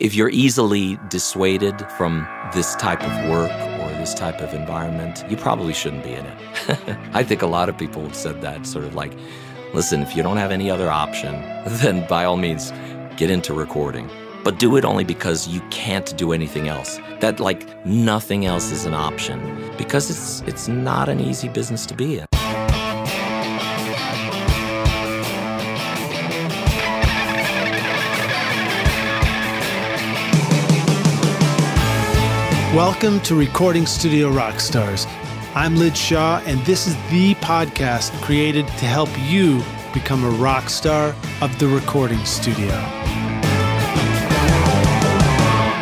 If you're easily dissuaded from this type of work or this type of environment, you probably shouldn't be in it. I think a lot of people have said that, sort of like, listen, if you don't have any other option, then by all means, get into recording. But do it only because you can't do anything else. That like nothing else is an option because it's it's not an easy business to be in. Welcome to Recording Studio Rockstars. I'm Lij Shaw, and this is the podcast created to help you become a rock star of the recording studio.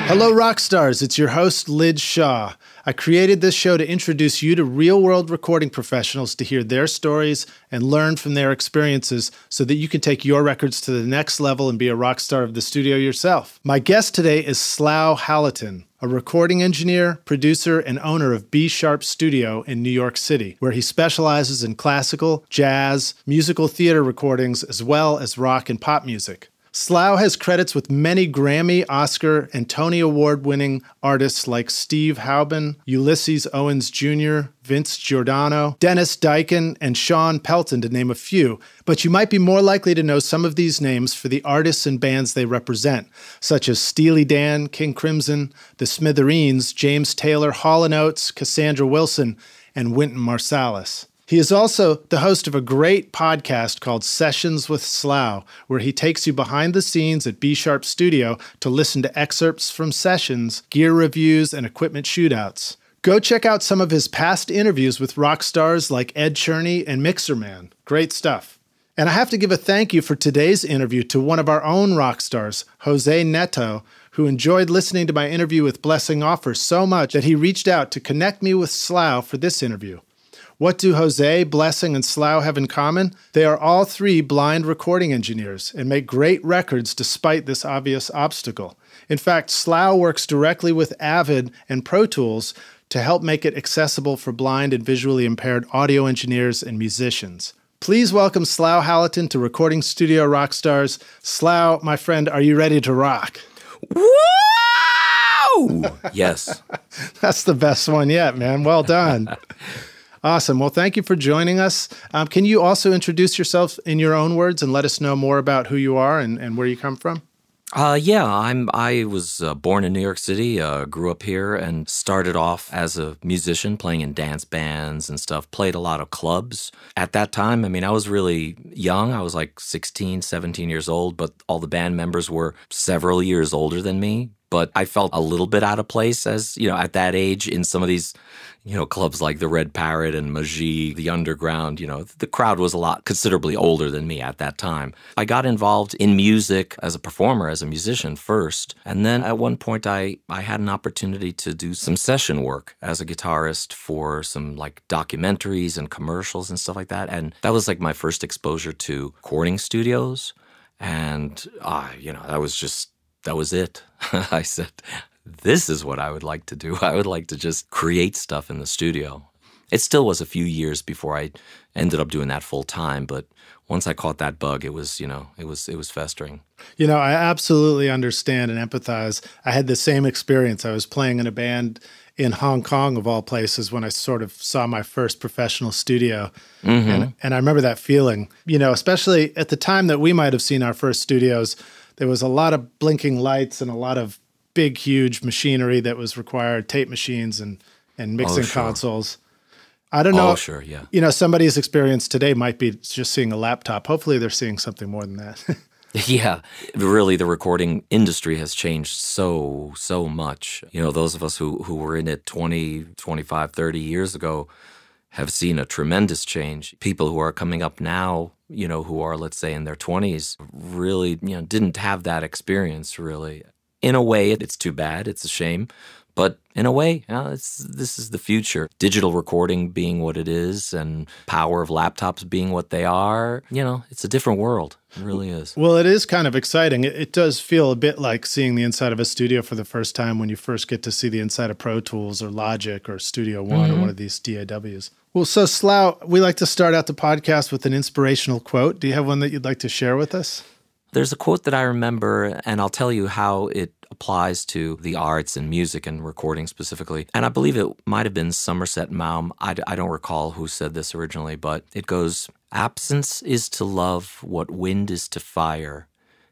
Hello, rock stars. It's your host, Lij Shaw. I created this show to introduce you to real world recording professionals to hear their stories and learn from their experiences so that you can take your records to the next level and be a rock star of the studio yourself. My guest today is Slau Halatyn, a recording engineer, producer, and owner of BeSharp Studio in New York City, where he specializes in classical, jazz, musical theater recordings, as well as rock and pop music. Slau has credits with many Grammy, Oscar, and Tony Award winning artists like Steve Hauben, Ulysses Owens Jr., Vince Giordano, Dennis Diken, and Shawn Pelton, to name a few. But you might be more likely to know some of these names for the artists and bands they represent, such as Steely Dan, King Crimson, The Smithereens, James Taylor, Hall & Oates, Cassandra Wilson, and Wynton Marsalis. He is also the host of a great podcast called Sessions with Slau, where he takes you behind the scenes at BeSharp Studio to listen to excerpts from sessions, gear reviews, and equipment shootouts. Go check out some of his past interviews with rock stars like Ed Cherney and Mixer Man. Great stuff. And I have to give a thank you for today's interview to one of our own rock stars, Jose Neto, who enjoyed listening to my interview with Blessing Offor so much that he reached out to connect me with Slau for this interview. What do Jose, Blessing, and Slau have in common? They are all three blind recording engineers and make great records despite this obvious obstacle. In fact, Slough works directly with Avid and Pro Tools to help make it accessible for blind and visually impaired audio engineers and musicians. Please welcome Slau Halatyn to Recording Studio Rockstars. Slough, my friend, are you ready to rock? Woo! yes. That's the best one yet, man. Well done. Awesome. Well, thank you for joining us. Um, can you also introduce yourself in your own words and let us know more about who you are and, and where you come from? Uh, yeah, I'm. I was uh, born in New York City, uh, grew up here, and started off as a musician, playing in dance bands and stuff. Played a lot of clubs. At that time, I mean, I was really young. I was like 16, 17 years old, but all the band members were several years older than me. But I felt a little bit out of place as you know at that age in some of these you know, clubs like the Red Parrot and Magie, the Underground, you know, the crowd was a lot considerably older than me at that time. I got involved in music as a performer, as a musician first. And then at one point I, I had an opportunity to do some session work as a guitarist for some like documentaries and commercials and stuff like that. And that was like my first exposure to recording studios. And, uh, you know, that was just, that was it. I said, this is what I would like to do. I would like to just create stuff in the studio. It still was a few years before I ended up doing that full time, but once I caught that bug, it was, you know, it was it was festering. You know, I absolutely understand and empathize. I had the same experience. I was playing in a band in Hong Kong of all places when I sort of saw my first professional studio. Mm-hmm. And, and I remember that feeling, you know, especially at the time that we might have seen our first studios, there was a lot of blinking lights and a lot of big, huge machinery that was required, tape machines and and mixing oh, sure. consoles. I don't oh, know. Oh, sure, yeah. You know, somebody's experience today might be just seeing a laptop. Hopefully, they're seeing something more than that. yeah, really, the recording industry has changed so, so much. You know, those of us who, who were in it 20, 25, 30 years ago have seen a tremendous change. People who are coming up now, you know, who are, let's say, in their 20s, really, you know, didn't have that experience, really in a way, it's too bad. It's a shame. But in a way, it's, this is the future. Digital recording being what it is and power of laptops being what they are, you know, it's a different world. It really is. Well, it is kind of exciting. It, it does feel a bit like seeing the inside of a studio for the first time when you first get to see the inside of Pro Tools or Logic or Studio One mm-hmm. or one of these DAWs. Well, so Slau, we like to start out the podcast with an inspirational quote. Do you have one that you'd like to share with us? There's a quote that I remember, and I'll tell you how it applies to the arts and music and recording specifically. And I believe it might have been Somerset Maugham. I, I don't recall who said this originally, but it goes Absence is to love what wind is to fire.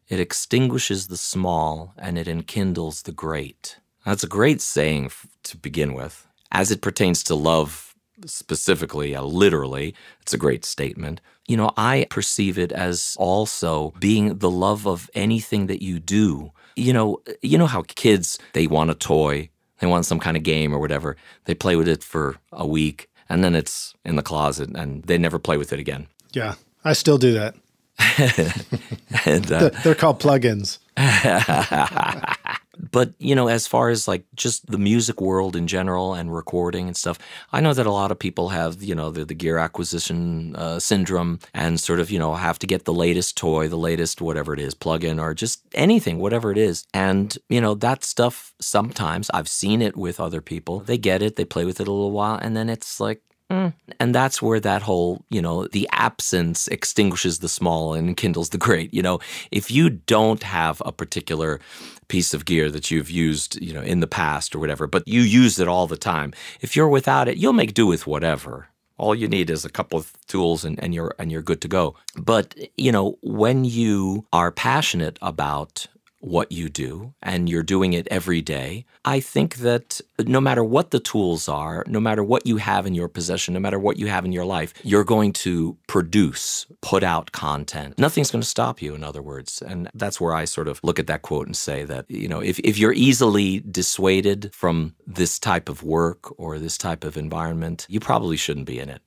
It extinguishes the small and it enkindles the great. That's a great saying to begin with. As it pertains to love specifically, uh, literally, it's a great statement. You know, I perceive it as also being the love of anything that you do. You know, you know how kids they want a toy, they want some kind of game or whatever. They play with it for a week and then it's in the closet and they never play with it again. Yeah, I still do that. and, uh, they're called plugins. but you know as far as like just the music world in general and recording and stuff i know that a lot of people have you know the, the gear acquisition uh, syndrome and sort of you know have to get the latest toy the latest whatever it is plug-in or just anything whatever it is. And you know that stuff sometimes i've seen it with other people. They get it they play with it a little while and then it's like Mm. And that's where that whole, you know, the absence extinguishes the small and kindles the great. You know, if you don't have a particular piece of gear that you've used, you know, in the past or whatever, but you use it all the time, if you're without it, you'll make do with whatever. All you need is a couple of tools and, and you're and you're good to go. But, you know, when you are passionate about what you do and you're doing it every day, I think that no matter what the tools are, no matter what you have in your possession, no matter what you have in your life, you're going to produce, put out content. Nothing's going to stop you, in other words. And that's where I sort of look at that quote and say that, you know, if, if you're easily dissuaded from this type of work or this type of environment, you probably shouldn't be in it.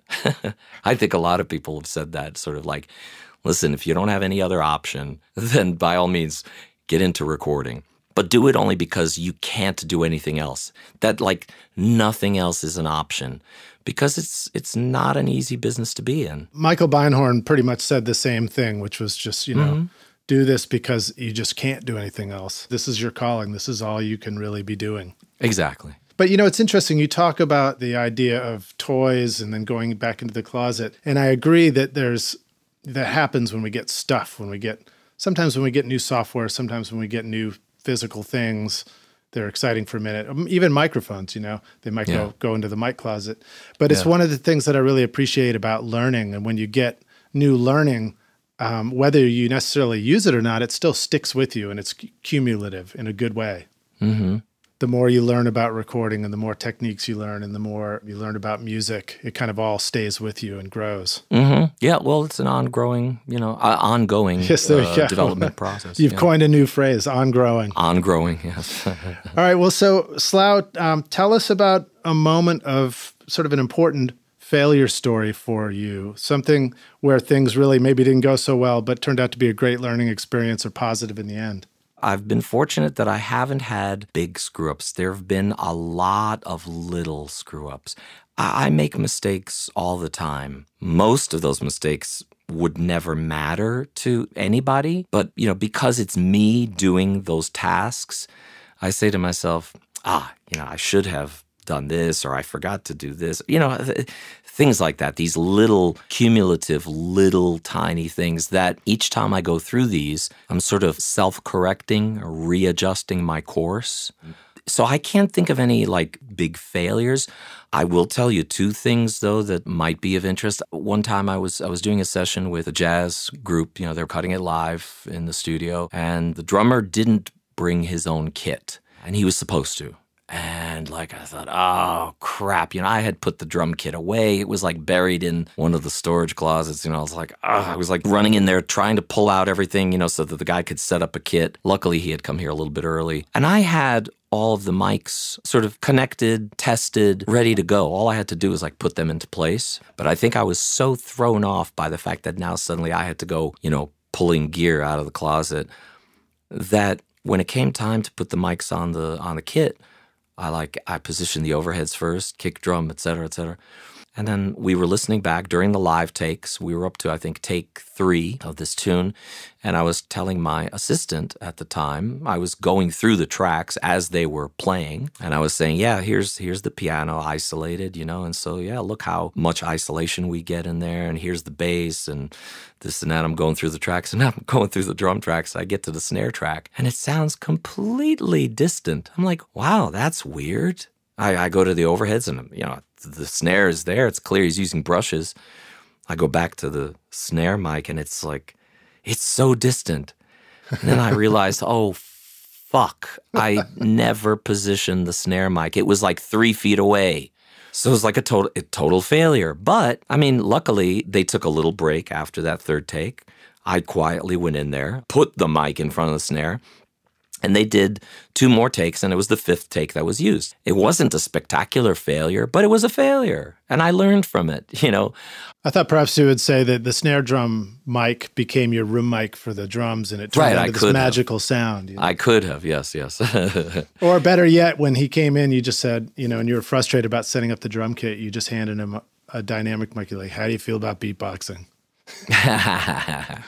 I think a lot of people have said that sort of like, listen, if you don't have any other option, then by all means, get into recording. But do it only because you can't do anything else. That like nothing else is an option because it's it's not an easy business to be in. Michael Beinhorn pretty much said the same thing, which was just, you know, mm-hmm. do this because you just can't do anything else. This is your calling. This is all you can really be doing. Exactly. But you know, it's interesting. You talk about the idea of toys and then going back into the closet. And I agree that there's that happens when we get stuff, when we get sometimes when we get new software, sometimes when we get new physical things, they're exciting for a minute. Um, even microphones, you know, they might yeah. go go into the mic closet. But it's yeah. one of the things that I really appreciate about learning. And when you get new learning, um, whether you necessarily use it or not, it still sticks with you, and it's cumulative in a good way. Mm-hmm the more you learn about recording and the more techniques you learn and the more you learn about music, it kind of all stays with you and grows. Mm-hmm. Yeah, well, it's an ongoing, you know, uh, ongoing yes, uh, development process. You've yeah. coined a new phrase, ongrowing. Ongrowing, yes. all right, well, so Slau, um, tell us about a moment of sort of an important failure story for you, something where things really maybe didn't go so well, but turned out to be a great learning experience or positive in the end. I've been fortunate that I haven't had big screw ups. There have been a lot of little screw ups. I make mistakes all the time. Most of those mistakes would never matter to anybody, but you know, because it's me doing those tasks, I say to myself, ah, you know, I should have done this or I forgot to do this. You know, things like that, these little cumulative, little tiny things that each time I go through these, I'm sort of self correcting or readjusting my course. So I can't think of any like big failures. I will tell you two things though that might be of interest. One time I was I was doing a session with a jazz group, you know, they're cutting it live in the studio and the drummer didn't bring his own kit and he was supposed to. And like I thought, oh crap, you know, I had put the drum kit away. It was like buried in one of the storage closets. You know, I was like, oh, I was like running in there trying to pull out everything, you know, so that the guy could set up a kit. Luckily, he had come here a little bit early. And I had all of the mics sort of connected, tested, ready to go. All I had to do was like put them into place. But I think I was so thrown off by the fact that now suddenly I had to go, you know, pulling gear out of the closet that when it came time to put the mics on the on the kit, I like I position the overheads first, kick drum, etc., etc. And then we were listening back during the live takes. We were up to, I think, take three of this tune. And I was telling my assistant at the time, I was going through the tracks as they were playing. And I was saying, yeah, here's here's the piano isolated, you know, and so yeah, look how much isolation we get in there. And here's the bass and this and that. I'm going through the tracks and I'm going through the drum tracks. I get to the snare track and it sounds completely distant. I'm like, wow, that's weird. I, I go to the overheads and you know the snare is there. It's clear he's using brushes. I go back to the snare mic and it's like, it's so distant. And then I realized, oh, fuck, I never positioned the snare mic. It was like three feet away. So it was like a total, a total failure. But I mean, luckily, they took a little break after that third take. I quietly went in there, put the mic in front of the snare, and they did two more takes, and it was the fifth take that was used. It wasn't a spectacular failure, but it was a failure, and I learned from it. You know, I thought perhaps you would say that the snare drum mic became your room mic for the drums, and it turned right, into this magical have. sound. You know? I could have, yes, yes. or better yet, when he came in, you just said, you know, and you were frustrated about setting up the drum kit, you just handed him a, a dynamic mic. You're like, "How do you feel about beatboxing?"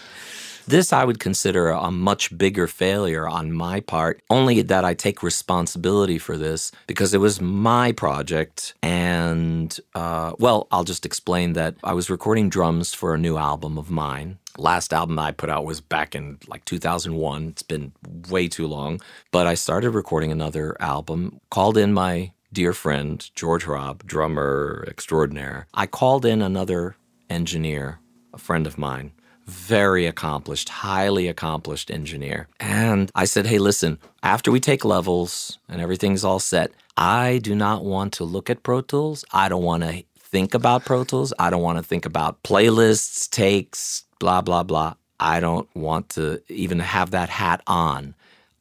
This I would consider a much bigger failure on my part, only that I take responsibility for this because it was my project. And, uh, well, I'll just explain that I was recording drums for a new album of mine. Last album I put out was back in like 2001. It's been way too long. But I started recording another album, called in my dear friend, George Hrab, drummer extraordinaire. I called in another engineer, a friend of mine, very accomplished, highly accomplished engineer. And I said, hey, listen, after we take levels and everything's all set, I do not want to look at Pro Tools. I don't want to think about Pro Tools. I don't want to think about playlists, takes, blah, blah, blah. I don't want to even have that hat on.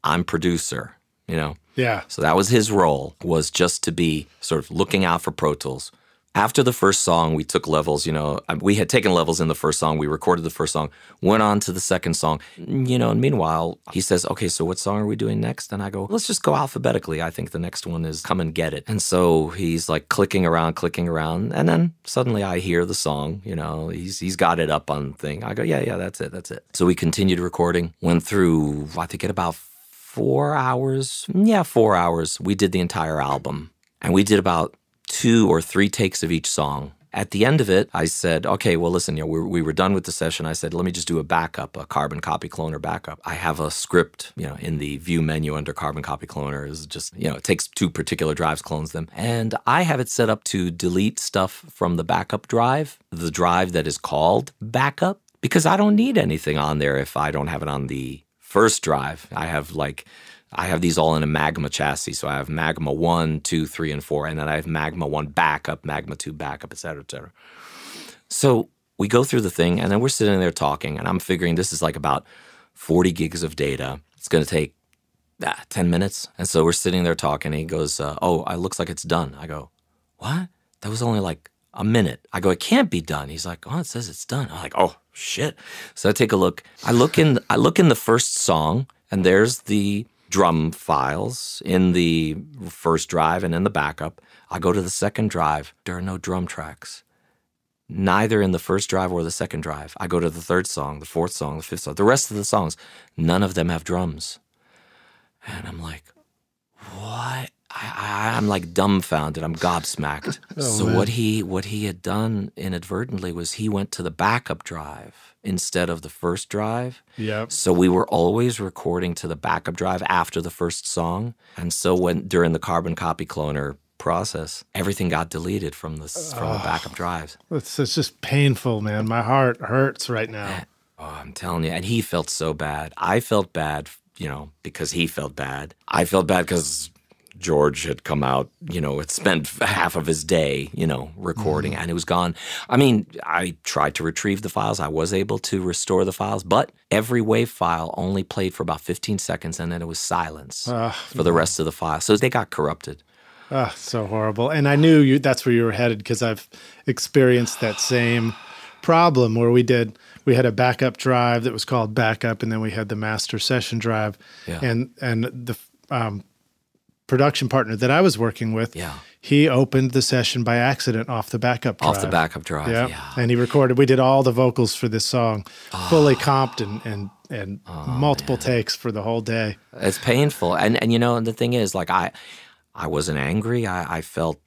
I'm producer, you know? Yeah. So that was his role, was just to be sort of looking out for Pro Tools after the first song, we took levels. You know, we had taken levels in the first song. We recorded the first song, went on to the second song. You know, and meanwhile, he says, "Okay, so what song are we doing next?" And I go, "Let's just go alphabetically. I think the next one is Come and Get It." And so he's like clicking around, clicking around, and then suddenly I hear the song. You know, he's he's got it up on thing. I go, "Yeah, yeah, that's it, that's it." So we continued recording. Went through, I think, at about four hours. Yeah, four hours. We did the entire album, and we did about two or three takes of each song. At the end of it, I said, okay, well, listen, you know, we, we were done with the session. I said, let me just do a backup, a carbon copy cloner backup. I have a script, you know, in the view menu under carbon copy cloner is just, you know, it takes two particular drives, clones them. And I have it set up to delete stuff from the backup drive, the drive that is called backup, because I don't need anything on there if I don't have it on the first drive. I have like I have these all in a Magma chassis. So I have Magma 1, 2, 3, and 4. And then I have Magma 1 backup, Magma 2 backup, et cetera, et cetera. So we go through the thing and then we're sitting there talking. And I'm figuring this is like about 40 gigs of data. It's going to take ah, 10 minutes. And so we're sitting there talking. And he goes, uh, Oh, it looks like it's done. I go, What? That was only like a minute. I go, It can't be done. He's like, Oh, it says it's done. I'm like, Oh, shit. So I take a look. I look in, I look in the first song and there's the drum files in the first drive and in the backup. I go to the second drive. There are no drum tracks. Neither in the first drive or the second drive. I go to the third song, the fourth song, the fifth song. The rest of the songs, none of them have drums. And I'm like, what? I, am like dumbfounded. I'm gobsmacked. oh, so man. what he what he had done inadvertently was he went to the backup drive instead of the first drive. Yeah. So we were always recording to the backup drive after the first song, and so when during the carbon copy cloner process, everything got deleted from the from oh, the backup drives. It's, it's just painful, man. My heart hurts right now. Oh, I'm telling you, and he felt so bad. I felt bad, you know, because he felt bad. I felt bad because George had come out, you know, had spent half of his day, you know, recording, mm. and it was gone. I mean, I tried to retrieve the files. I was able to restore the files, but every WAV file only played for about 15 seconds, and then it was silence uh, for the rest of the file. So they got corrupted. Oh, so horrible. And I knew you that's where you were headed because I've experienced that same problem where we did we had a backup drive that was called backup and then we had the master session drive yeah. and and the um, production partner that I was working with, yeah. he opened the session by accident off the backup drive. Off the backup drive, Yeah. yeah. And he recorded, we did all the vocals for this song, fully ah. comped and, and, and Oh, multiple takes for the whole day. It's painful, and and you know, and the thing is, like I, I wasn't angry. I, I felt,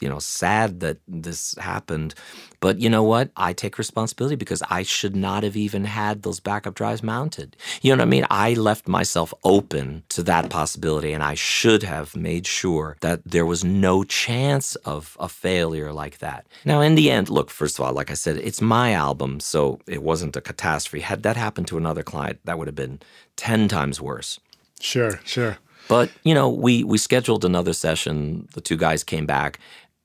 you know, sad that this happened, but you know what? I take responsibility because I should not have even had those backup drives mounted. You know what I mean? I left myself open to that possibility, and I should have made sure that there was no chance of a failure like that. Now, in the end, look, first of all, like I said, it's my album, so it wasn't a catastrophe. Had that happened to another client, that would have been ten times worse. Sure, sure. But you know, we we scheduled another session. The two guys came back,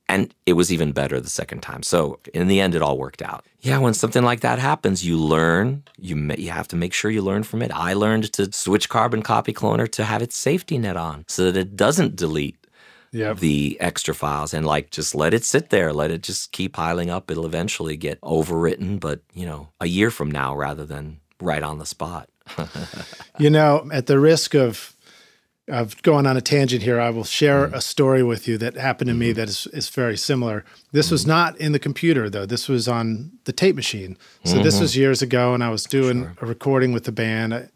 and it was even better the second time. So in the end, it all worked out. Yeah, when something like that happens, you learn. You ma- you have to make sure you learn from it. I learned to switch carbon copy cloner to have its safety net on, so that it doesn't delete Yep. the extra files and like just let it sit there let it just keep piling up it'll eventually get overwritten but you know a year from now rather than right on the spot You know, at the risk of of going on a tangent here, I will share mm-hmm. a story with you that happened to me mm-hmm. that is, is very similar. This was mm-hmm. not in the computer though. This was on the tape machine. So this was years ago, and I was doing a recording with the band. I,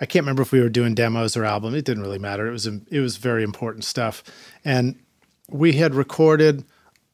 I can't remember if we were doing demos or album. It didn't really matter. It was it was very important stuff, and we had recorded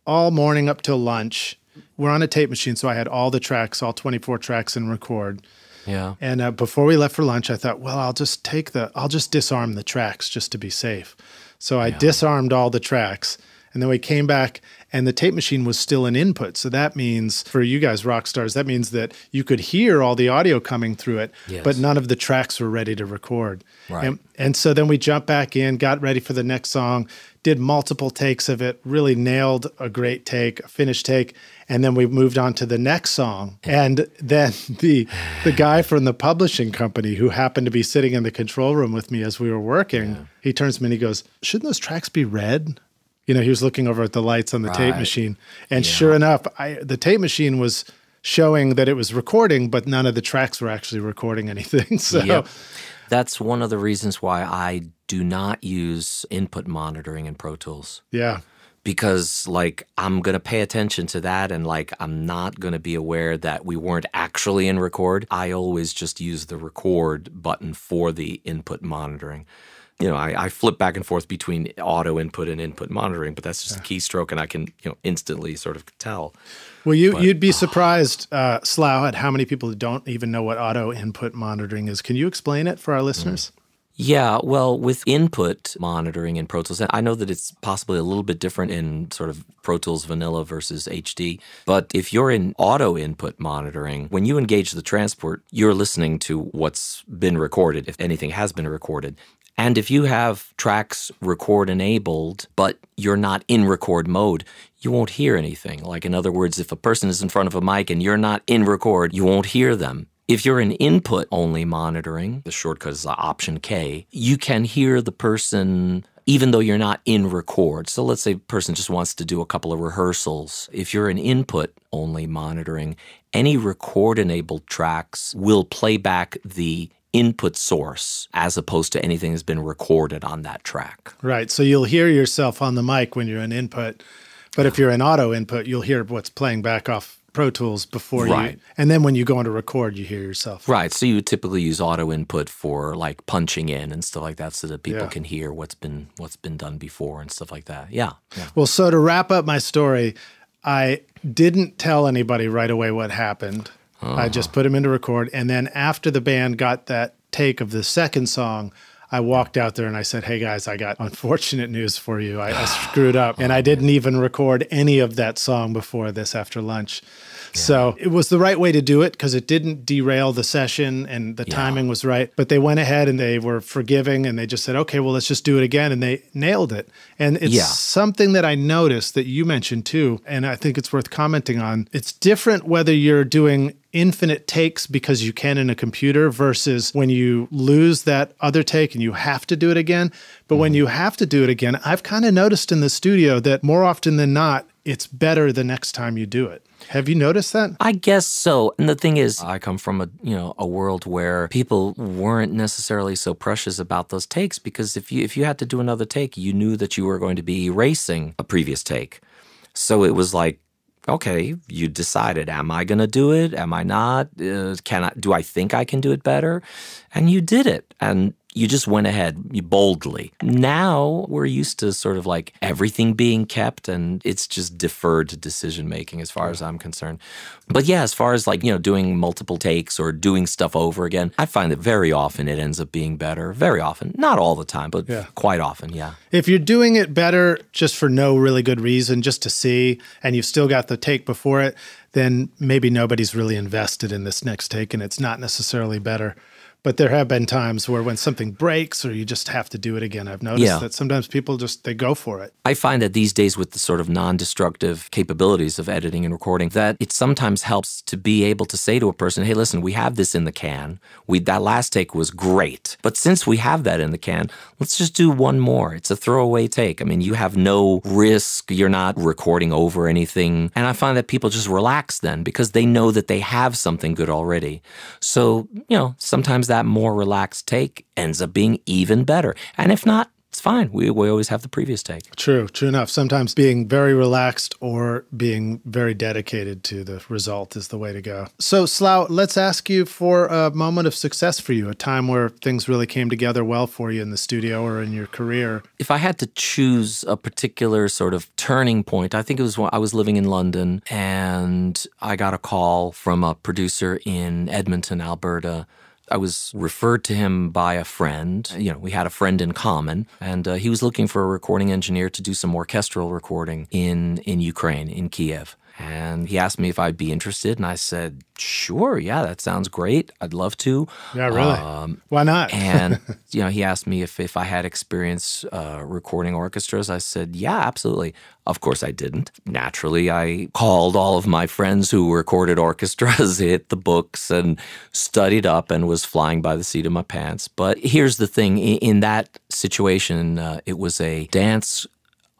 all morning up till lunch. We're on a tape machine, so I had all the tracks, all twenty four tracks, in record. Yeah And uh, before we left for lunch, I thought, well, I'll just take the, I'll just disarm the tracks just to be safe. So I disarmed all the tracks, and then we came back, and the tape machine was still an input. So that means for you guys, rock stars, that means that you could hear all the audio coming through it, Yes. but none of the tracks were ready to record. Right. And, and so then we jumped back in, got ready for the next song, did multiple takes of it, really nailed a great take, a finished take, and then we moved on to the next song. And then the the guy from the publishing company who happened to be sitting in the control room with me as we were working, he turns to me and he goes, "Shouldn't those tracks be red?" You know, he was looking over at the lights on the tape machine, and sure enough, I, the tape machine was showing that it was recording, but none of the tracks were actually recording anything. So. Yep. That's one of the reasons why I do not use input monitoring in Pro Tools Yeah. Because like I'm going to pay attention to that and like I'm not going to be aware that we weren't actually in record. I always just use the record button for the input monitoring. You know, I, I flip back and forth between auto input and input monitoring, but that's just a keystroke and I can, you know, instantly sort of tell. Well, you you'd be surprised, uh, Slau, at how many people don't even know what auto input monitoring is. Can you explain it for our listeners? Yeah, well, with input monitoring in Pro Tools, I know that it's possibly a little bit different in sort of Pro Tools vanilla versus HD, but if you're in auto input monitoring, when you engage the transport, you're listening to what's been recorded, if anything has been recorded. And if you have tracks record enabled, but you're not in record mode, you won't hear anything. Like, in other words, if a person is in front of a mic and you're not in record, you won't hear them. If you're in input only monitoring, the shortcut is option K, you can hear the person even though you're not in record. So let's say a person just wants to do a couple of rehearsals. If you're in input only monitoring, any record enabled tracks will play back the input source as opposed to anything that's been recorded on that track. Right. So you'll hear yourself on the mic when you're in input, but if you're in auto input, you'll hear what's playing back off Pro Tools before you. Right. And then when you go into record, you hear yourself. Right. So you typically use auto input for like punching in and stuff like that so that people Yeah. can hear what's been what's been done before and stuff like that. Yeah. yeah. Well, so to wrap up my story, I didn't tell anybody right away what happened. I just uh-huh. put him into record. And then after the band got that take of the second song, I walked out there and I said, Hey guys, I got unfortunate news for you. I, I screwed up and I didn't even record any of that song before this after lunch. So it was the right way to do it because it didn't derail the session and the timing was right. But they went ahead and they were forgiving and they just said, okay, well, let's just do it again. And they nailed it. And it's Yeah. something that I noticed that you mentioned too. And I think it's worth commenting on. It's different whether you're doing infinite takes because you can in a computer versus when you lose that other take and you have to do it again. But when mm-hmm. you have to do it again, I've kind of noticed in the studio that more often than not, it's better the next time you do it. Have you noticed that? I guess so. And the thing is, I come from a you know a world where people weren't necessarily so precious about those takes because if you if you had to do another take, you knew that you were going to be erasing a previous take. So it was like okay, you decided, am I going to do it? Am I not? Uh, can I, do I think I can do it better? And you did it. And you just went ahead boldly. Now we're used to sort of like everything being kept and it's just deferred to decision making as far as I'm concerned. But yeah, as far as like, you know, doing multiple takes or doing stuff over again, I find that very often it ends up being better. Very often. Not all the time, but yeah. quite often, yeah. If you're doing it better just for no really good reason, just to see, and you've still got the take before it, then maybe nobody's really invested in this next take and it's not necessarily better. But there have been times where when something breaks or you just have to do it again, I've noticed yeah. that sometimes people just they go for it. I find that these days with the sort of non-destructive capabilities of editing and recording that it sometimes helps to be able to say to a person, "Hey, listen, we have this in the can. We that last take was great. But since we have that in the can, let's just do one more. It's a throwaway take. I mean, you have no risk. You're not recording over anything. And I find that people just relax then because they know that they have something good already. So, you know, sometimes that more relaxed take ends up being even better. And if not, it's fine. We, we always have the previous take. True, true enough. Sometimes being very relaxed or being very dedicated to the result is the way to go. So, Slau, let's ask you for a moment of success for you, a time where things really came together well for you in the studio or in your career. If I had to choose a particular sort of turning point, I think it was when I was living in London and I got a call from a producer in Edmonton, Alberta I was referred to him by a friend. You know, we had a friend in common, and uh, he was looking for a recording engineer to do some orchestral recording in in Ukraine, in Kiev. And he asked me if I'd be interested, and I said, "Sure, yeah, that sounds great. I'd love to." Yeah, really. Um, Why not? and you know, he asked me if if I had experience uh, recording orchestras. I said, "Yeah, absolutely." Of course, I didn't. Naturally, I called all of my friends who recorded orchestras, hit the books, and studied up, and was flying by the seat of my pants. But here's the thing: in that situation, uh, it was a dance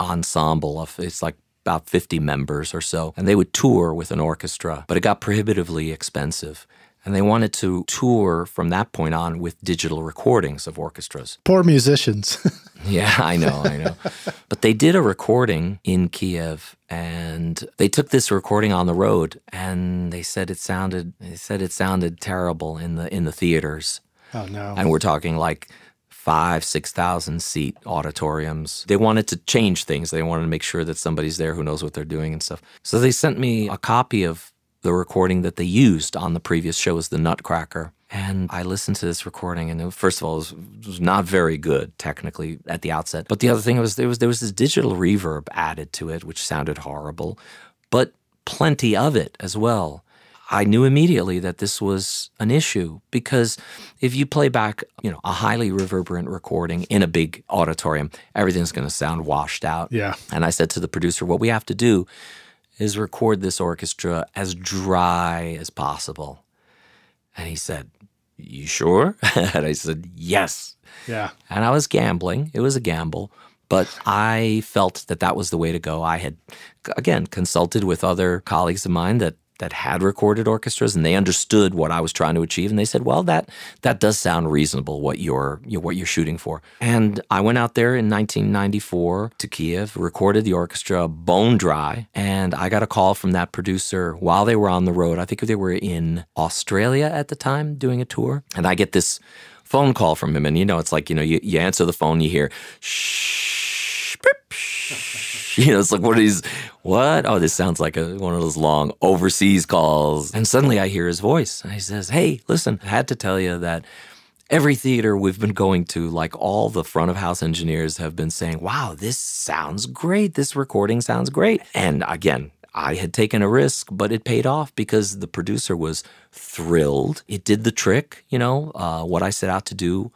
ensemble of it's like about 50 members or so, and they would tour with an orchestra, but it got prohibitively expensive. And they wanted to tour from that point on with digital recordings of orchestras. Poor musicians. yeah, I know, I know. but they did a recording in Kiev and they took this recording on the road and they said it sounded they said it sounded terrible in the in the theaters. Oh no. And we're talking like five, 6,000 seat auditoriums. They wanted to change things. They wanted to make sure that somebody's there who knows what they're doing and stuff. So they sent me a copy of the recording that they used on the previous show as the Nutcracker. And I listened to this recording, and it, first of all, it was, it was, not very good technically at the outset. But the other thing was there was there was this digital reverb added to it, which sounded horrible, but plenty of it as well. I knew immediately that this was an issue because if you play back, you know, a highly reverberant recording in a big auditorium, everything's going to sound washed out. Yeah. And I said to the producer, what we have to do is record this orchestra as dry as possible. And he said, You sure? and I said, Yes. Yeah. And I was gambling. It was a gamble. But I felt that that was the way to go. I had, again, consulted with other colleagues of mine that that had recorded orchestras and they understood what I was trying to achieve and they said, "Well, that that does sound reasonable what you're you know, what you're shooting for." And I went out there in 1994 to Kiev, recorded the orchestra bone dry, and I got a call from that producer while they were on the road. I think they were in Australia at the time doing a tour, and I get this phone call from him and you know it's like, you know, you, you answer the phone, you hear shh, beep, shh You know, it's like what is what? Oh, this sounds like a, one of those long overseas calls. And suddenly I hear his voice. And he says, Hey, listen, I had to tell you that every theater we've been going to, like all the front of house engineers have been saying, Wow, this sounds great. This recording sounds great. And again, I had taken a risk, but it paid off because the producer was thrilled. It did the trick, you know, uh, what I set out to do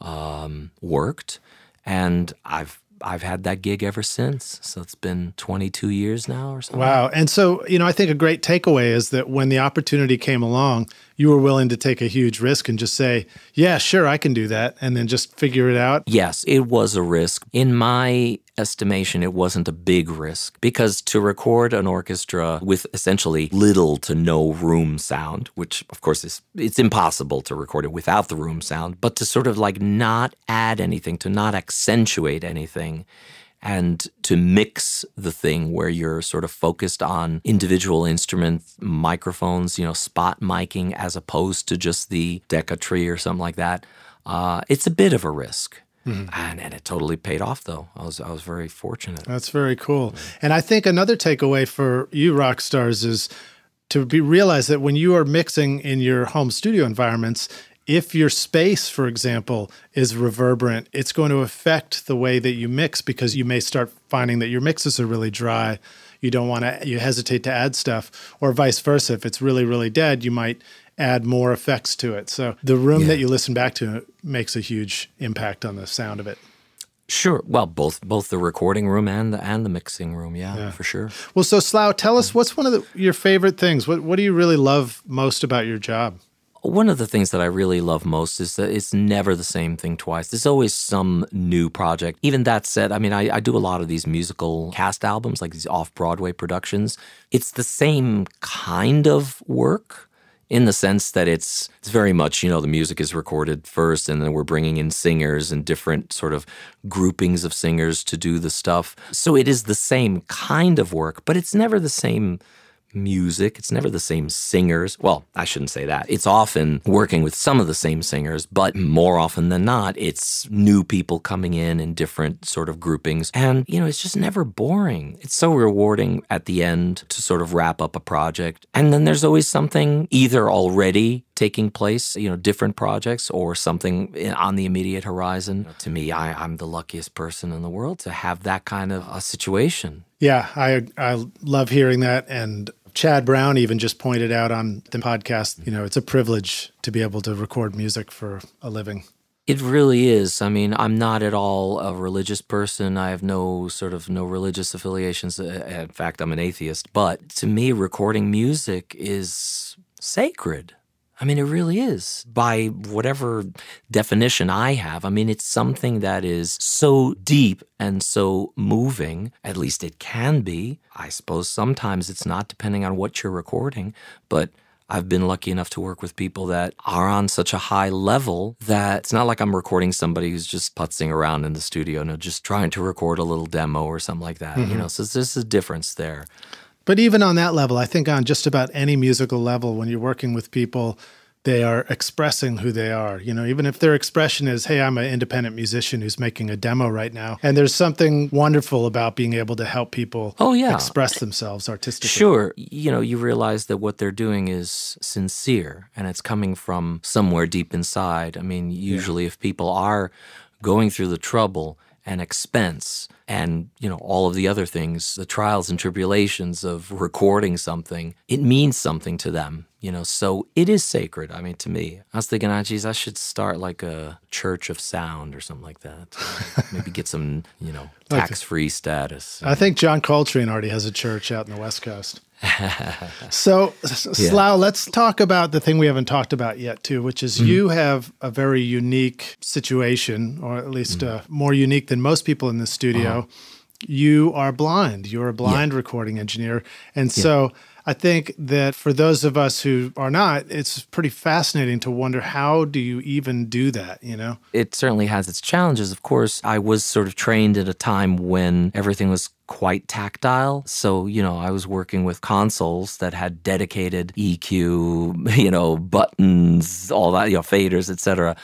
um, worked. And I've I've had that gig ever since. So it's been 22 years now or something. Wow. And so, you know, I think a great takeaway is that when the opportunity came along, you were willing to take a huge risk and just say, yeah, sure, I can do that. And then just figure it out. Yes, it was a risk. In my estimation, it wasn't a big risk because to record an orchestra with essentially little to no room sound, which of course is it's impossible to record it without the room sound, but to sort of like not add anything, to not accentuate anything and to mix the thing where you're sort of focused on individual instrument microphones, you know, spot miking as opposed to just the Decca tree or something like that. Uh, it's a bit of a risk. Mm-hmm. And, and it totally paid off, though. I was I was very fortunate. That's very cool. And I think another takeaway for you rock stars is to be realize that when you are mixing in your home studio environments, if your space, for example, is reverberant, it's going to affect the way that you mix because you may start finding that your mixes are really dry. You don't want to, you hesitate to add stuff, or vice versa. If it's really, really dead, you might add more effects to it. So the room yeah. that you listen back to makes a huge impact on the sound of it. Sure. Well, both both the recording room and the and the mixing room. Yeah, yeah. for sure. Well, so Slau, tell us what's one of the, your favorite things. What what do you really love most about your job? One of the things that I really love most is that it's never the same thing twice. There's always some new project. Even that said, I mean, I, I do a lot of these musical cast albums, like these off Broadway productions. It's the same kind of work in the sense that it's it's very much you know the music is recorded first and then we're bringing in singers and different sort of groupings of singers to do the stuff so it is the same kind of work but it's never the same music. It's never the same singers. Well, I shouldn't say that. It's often working with some of the same singers, but more often than not, it's new people coming in in different sort of groupings. And, you know, it's just never boring. It's so rewarding at the end to sort of wrap up a project. And then there's always something either already taking place, you know, different projects or something on the immediate horizon. To me, I, am the luckiest person in the world to have that kind of a situation. Yeah, I I love hearing that and Chad Brown even just pointed out on the podcast, you know, it's a privilege to be able to record music for a living. It really is. I mean, I'm not at all a religious person. I have no sort of no religious affiliations. Uh, in fact, I'm an atheist. But to me, recording music is sacred. I mean, it really is. By whatever definition I have, I mean, it's something that is so deep and so moving, at least it can be. I suppose sometimes it's not, depending on what you're recording, but I've been lucky enough to work with people that are on such a high level that it's not like I'm recording somebody who's just putzing around in the studio, no, just trying to record a little demo or something like that. Mm-hmm. You know, so there's a difference there. But even on that level, I think on just about any musical level, when you're working with people, they are expressing who they are. You know, even if their expression is, hey, I'm an independent musician who's making a demo right now. And there's something wonderful about being able to help people oh, yeah. express themselves artistically. Sure. You know, you realize that what they're doing is sincere and it's coming from somewhere deep inside. I mean, usually yeah. if people are going through the trouble, and expense and you know all of the other things the trials and tribulations of recording something it means something to them you know? So it is sacred i mean to me. I was thinking ah geez i should start like a church of sound or something like that maybe get some you know tax-free status. I think john coltrane already has a church out in the west coast so, yeah. Slau, let's talk about the thing we haven't talked about yet, too, which is mm-hmm. you have a very unique situation, or at least mm-hmm. uh, more unique than most people in the studio. Uh-huh. You are blind. You're a blind yeah. recording engineer. And yeah. so I think that for those of us who are not, it's pretty fascinating to wonder how do you even do that, you know? It certainly has its challenges. Of course, I was sort of trained at a time when everything was quite tactile. So, you know, I was working with consoles that had dedicated EQ, you know, buttons, all that, you know, faders, etc.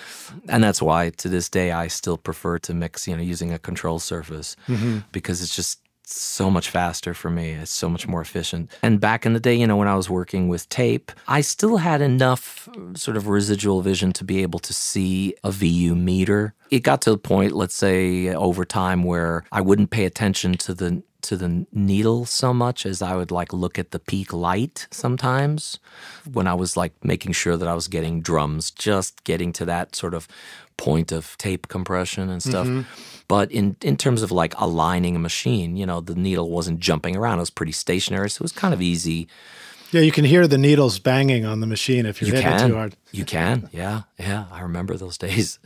And that's why to this day I still prefer to mix, you know, using a control surface mm-hmm. because it's just so much faster for me. It's so much more efficient. And back in the day, you know, when I was working with tape, I still had enough uh, sort of residual vision to be able to see a VU meter. It got to the point, let's say, over time where I wouldn't pay attention to the to the needle so much as I would like look at the peak light sometimes when I was like making sure that I was getting drums, just getting to that sort of point of tape compression and stuff. Mm-hmm. But in, in terms of like aligning a machine, you know, the needle wasn't jumping around. It was pretty stationary. So it was kind of easy. Yeah, you can hear the needles banging on the machine if you're you hitting can. it too hard. You can, yeah, yeah. I remember those days.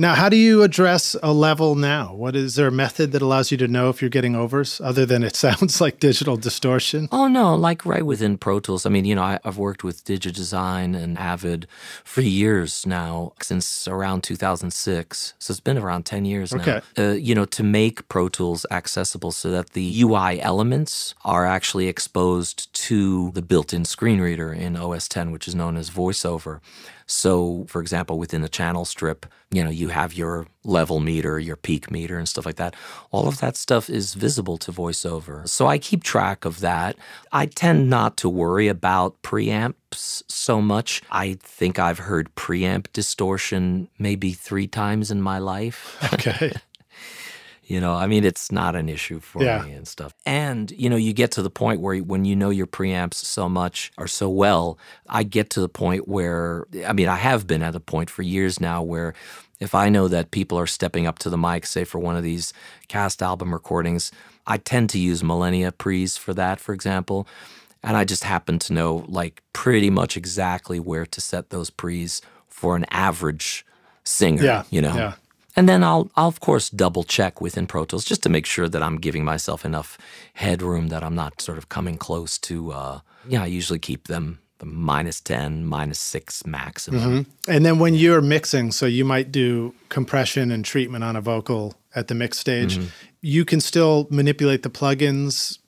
Now, how do you address a level now? What is there a method that allows you to know if you're getting overs other than it sounds like digital distortion? Oh no, like right within Pro Tools. I mean, you know, I, have worked with DigiDesign and Avid for years now, since around 2006. So it's been around 10 years now. Okay. Uh, you know, to make Pro Tools accessible so that the UI elements are actually exposed to the built-in screen reader in OS 10, which is known as VoiceOver. So, for example, within the channel strip, you know, you have your level meter, your peak meter, and stuff like that. All of that stuff is visible to VoiceOver. So I keep track of that. I tend not to worry about preamps so much. I think I've heard preamp distortion maybe three times in my life. Okay. You know, I mean, it's not an issue for Yeah. me and stuff. And, you know, you get to the point where when you know your preamps so much or so well, I get to the point where, I mean, I have been at a point for years now where if I know that people are stepping up to the mic, say for one of these cast album recordings, I tend to use Millennia pre's for that, for example. And I just happen to know like pretty much exactly where to set those pre's for an average singer, Yeah, you know. yeah. And then I'll, I'll of course double check within Pro Tools just to make sure that I'm giving myself enough headroom that I'm not sort of coming close to. Uh, yeah, I usually keep them the minus ten, minus six maximum. And then when you're mixing, so you might do compression and treatment on a vocal at the mix stage, Mm-hmm. you can still manipulate the plugins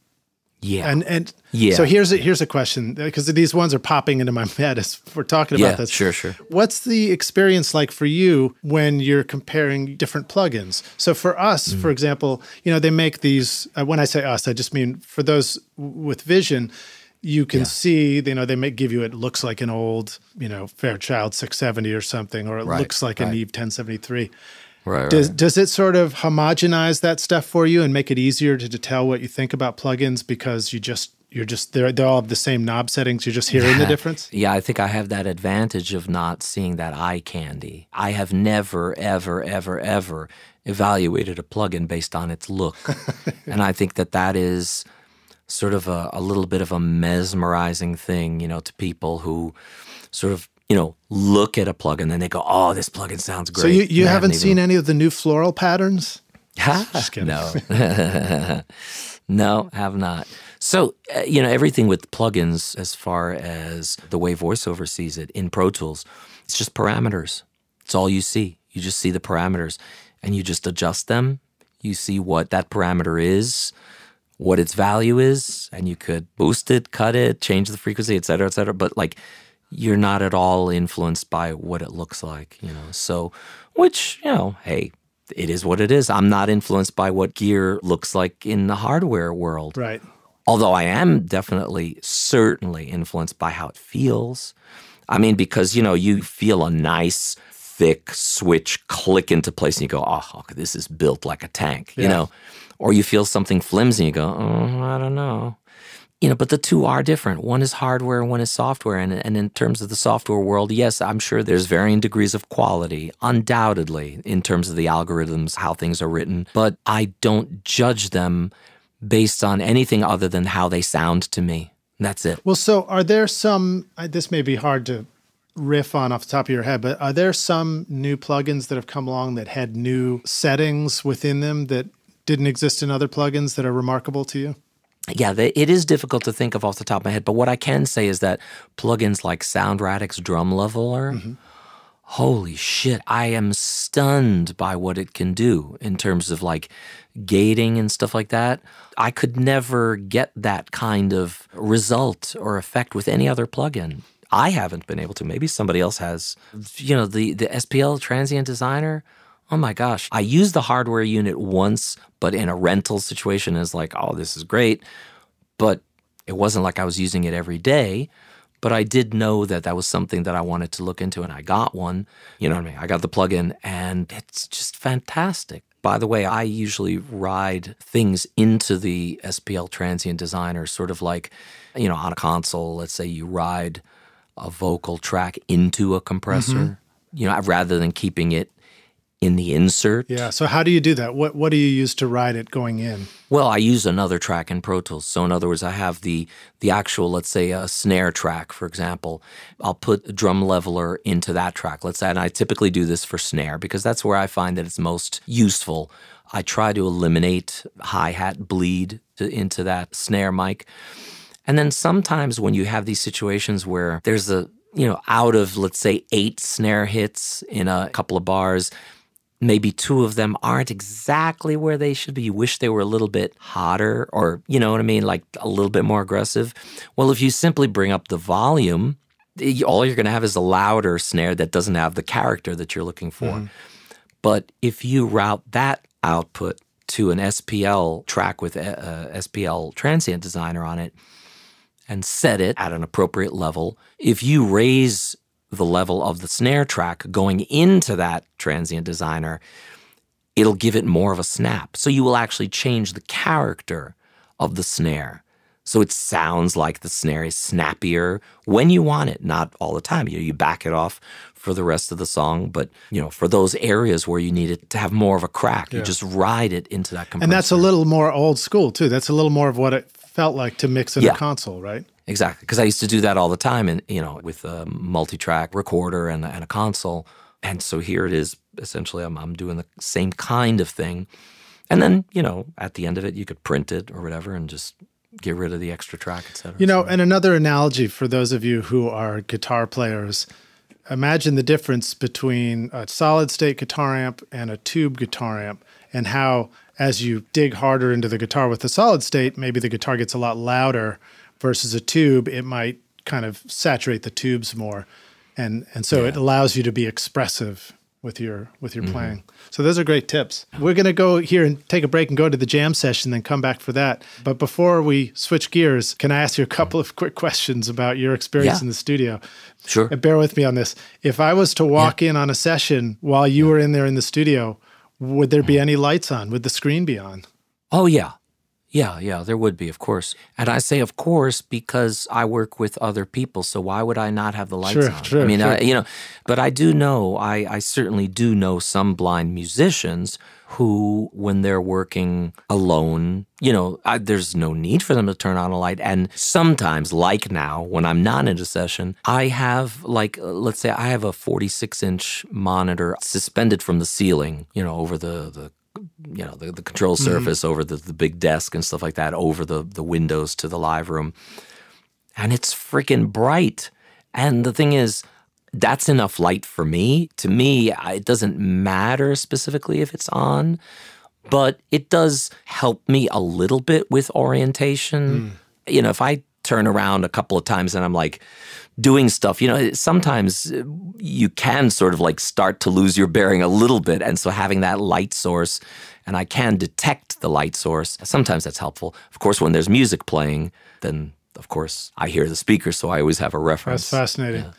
Yeah, and and Yeah. So here's a here's a question because these ones are popping into my head as we're talking yeah, about this. sure, sure. What's the experience like for you when you're comparing different plugins? So for us, Mm. for example, you know they make these. Uh, when I say us, I just mean for those with vision. You can see, you know, they may give you it looks like an old, you know, Fairchild 670 or something, or it Right, looks like a right. Neve 1073. Right, right. Does does it sort of homogenize that stuff for you and make it easier to, to tell what you think about plugins because you just you're just they're they all have the same knob settings. You're just hearing the difference. Yeah, I think I have that advantage of not seeing that eye candy. I have never, ever, ever, ever evaluated a plugin based on its look. and I think that that is sort of a, a little bit of a mesmerizing thing, you know, to people who sort of, you know, look at a plugin and they go, oh, this plugin sounds great. So you, you And I haven't even- seen any of the new floral patterns? Just. No. no, have not. So, uh, you know, everything with plugins, as far as the way VoiceOver sees it in Pro Tools, it's just parameters. It's all you see. You just see the parameters and you just adjust them. You see what that parameter is, what its value is, and you could boost it, cut it, change the frequency, et cetera, et cetera. But like, you're not at all influenced by what it looks like, you know. So, which, you know, hey, it is what it is. I'm not influenced by what gear looks like in the hardware world. Right. Although I am definitely, certainly influenced by how it feels. I mean, because, you know, you feel a nice, thick switch click into place and you go, oh, this is built like a tank, you know? Or you feel something flimsy and you go, oh, I don't know. You know, but the two are different. One is hardware, one is software. And, and in terms of the software world, yes, I'm sure there's varying degrees of quality, undoubtedly, in terms of the algorithms, how things are written. But I don't judge them based on anything other than how they sound to me. That's it. Well, so are there some? This may be hard to riff on off the top of your head, but are there some new plugins that have come along that had new settings within them that didn't exist in other plugins that are remarkable to you? Yeah, they, it is difficult to think of off the top of my head, but what I can say is that plugins like SoundRadix Drum Leveler, mm-hmm. holy shit, I am stunned by what it can do in terms of like gating and stuff like that. I could never get that kind of result or effect with any other plugin. I haven't been able to. Maybe somebody else has. You know, the, the SPL Transient Designer. Oh my gosh. I used the hardware unit once, but in a rental situation is like, oh, this is great. But it wasn't like I was using it every day. But I did know that that was something that I wanted to look into, and I got one. You know what I mean? I got the plugin, and it's just fantastic. By the way, I usually ride things into the SPL Transient Designer, sort of like, you know, on a console. Let's say you ride a vocal track into a mm-hmm. compressor, you know, rather than keeping it in the insert. Yeah. So how do you do that? What What do you use to ride it going in? Well, I use another track in Pro Tools. So in other words, I have the the actual, let's say, a snare track, for example. I'll put a drum leveler into that track. Let's say, and I typically do this for snare because that's where I find that it's most useful. I try to eliminate hi hat bleed to, into that snare mic. And then sometimes when you have these situations where there's a you know, out of let's say eight snare hits in a couple of bars, maybe two of them aren't exactly where they should be. You wish they were a little bit hotter or, you know what I mean, like a little bit more aggressive. Well, if you simply bring up the volume, all you're going to have is a louder snare that doesn't have the character that you're looking for. Mm-hmm. But if you route that output to an SPL track with a, a SPL transient designer on it and set it at an appropriate level, if you raise the level of the snare track going into that transient designer, it'll give it more of a snap. So you will actually change the character of the snare. So it sounds like the snare is snappier when you want it, not all the time. You know, you back it off for the rest of the song, but you know, for those areas where you need it to have more of a crack, yeah. you just ride it into that compressor. And that's a little more old school too. That's a little more of what it felt like to mix in yeah. a console, right? Exactly, because I used to do that all the time, and you know, with a multi-track recorder and, and a console. And so here it is. Essentially, I'm, I'm doing the same kind of thing, and then you know, at the end of it, you could print it or whatever, and just get rid of the extra track, etc. You know, and another analogy for those of you who are guitar players, imagine the difference between a solid state guitar amp and a tube guitar amp, and how as you dig harder into the guitar with the solid state, maybe the guitar gets a lot louder versus a tube, it might kind of saturate the tubes more. And and so yeah. it allows you to be expressive with your with your mm-hmm. playing. So those are great tips. We're going to go here and take a break and go to the jam session then come back for that. But before we switch gears, can I ask you a couple of quick questions about your experience yeah. in the studio? Sure. And bear with me on this. If I was to walk yeah. in on a session while you were in there in the studio, would there be mm-hmm. any lights on? Would the screen be on? Oh yeah. Yeah, yeah, there would be, of course. And I say, of course, because I work with other people. So why would I not have the lights sure, on? Sure, I mean, sure. I, you know, but I do know, I, I certainly do know some blind musicians who, when they're working alone, you know, I, there's no need for them to turn on a light. And sometimes, like now, when I'm not in a session, I have, like, uh, let's say I have a 46 inch monitor suspended from the ceiling, you know, over the, the you know the, the control mm-hmm. surface mm-hmm. over the, the big desk and stuff like that over the the windows to the live room and it's freaking bright and the thing is that's enough light for me to me it doesn't matter specifically if it's on but it does help me a little bit with orientation mm. you know if i turn around a couple of times and i'm like doing stuff. You know, sometimes you can sort of like start to lose your bearing a little bit. And so having that light source, and I can detect the light source, sometimes that's helpful. Of course, when there's music playing, then of course I hear the speaker, so I always have a reference. That's fascinating. Yeah.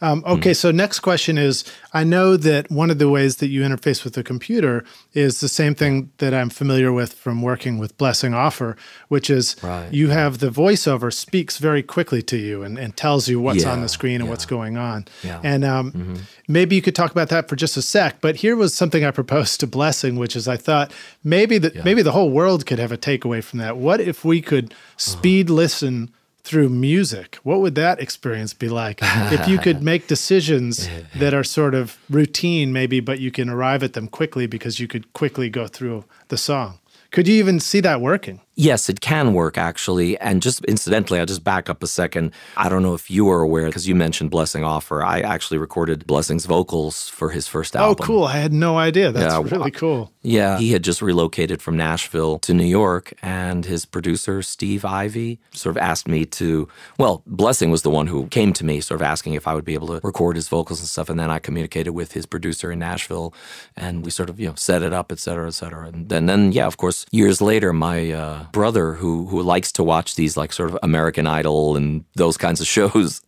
Um, okay, mm. so next question is I know that one of the ways that you interface with the computer is the same thing that I'm familiar with from working with Blessing Offor, which is right. you have the voiceover speaks very quickly to you and, and tells you what's yeah, on the screen and yeah. what's going on. Yeah. And um, mm-hmm. maybe you could talk about that for just a sec. But here was something I proposed to Blessing, which is I thought maybe that maybe the whole world could have a takeaway from that. What if we could uh-huh. speed listen? Through music. What would that experience be like? if you could make decisions that are sort of routine, maybe, but you can arrive at them quickly because you could quickly go through the song. Could you even see that working? Yes, it can work actually. And just incidentally, I'll just back up a second. I don't know if you are aware, because you mentioned Blessing Offor. I actually recorded Blessing's vocals for his first oh, album. Oh, cool. I had no idea. That's yeah, really cool. Yeah. He had just relocated from Nashville to New York, and his producer, Steve Ivy, sort of asked me to. Well, Blessing was the one who came to me, sort of asking if I would be able to record his vocals and stuff. And then I communicated with his producer in Nashville, and we sort of, you know, set it up, et cetera, et cetera. And then, then yeah, of course, years later, my, uh, brother who who likes to watch these like sort of American Idol and those kinds of shows.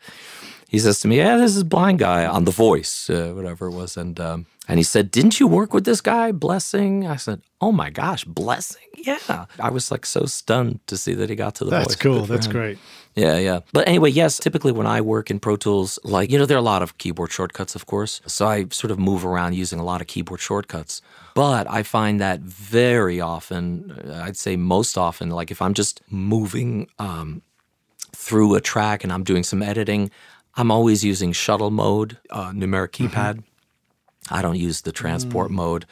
He says to me, "Yeah, this is blind guy on The Voice, uh, whatever it was," and um, And he said, Didn't you work with this guy, Blessing? I said, Oh my gosh, Blessing? Yeah. I was like so stunned to see that he got to the That's voice. cool. That's him. great. Yeah, yeah. But anyway, yes, typically when I work in Pro Tools, like, you know, there are a lot of keyboard shortcuts, of course. So I sort of move around using a lot of keyboard shortcuts. But I find that very often, uh, I'd say most often, like if I'm just moving um, through a track and I'm doing some editing, I'm always using shuttle mode, uh, numeric keypad. I don't use the transport mode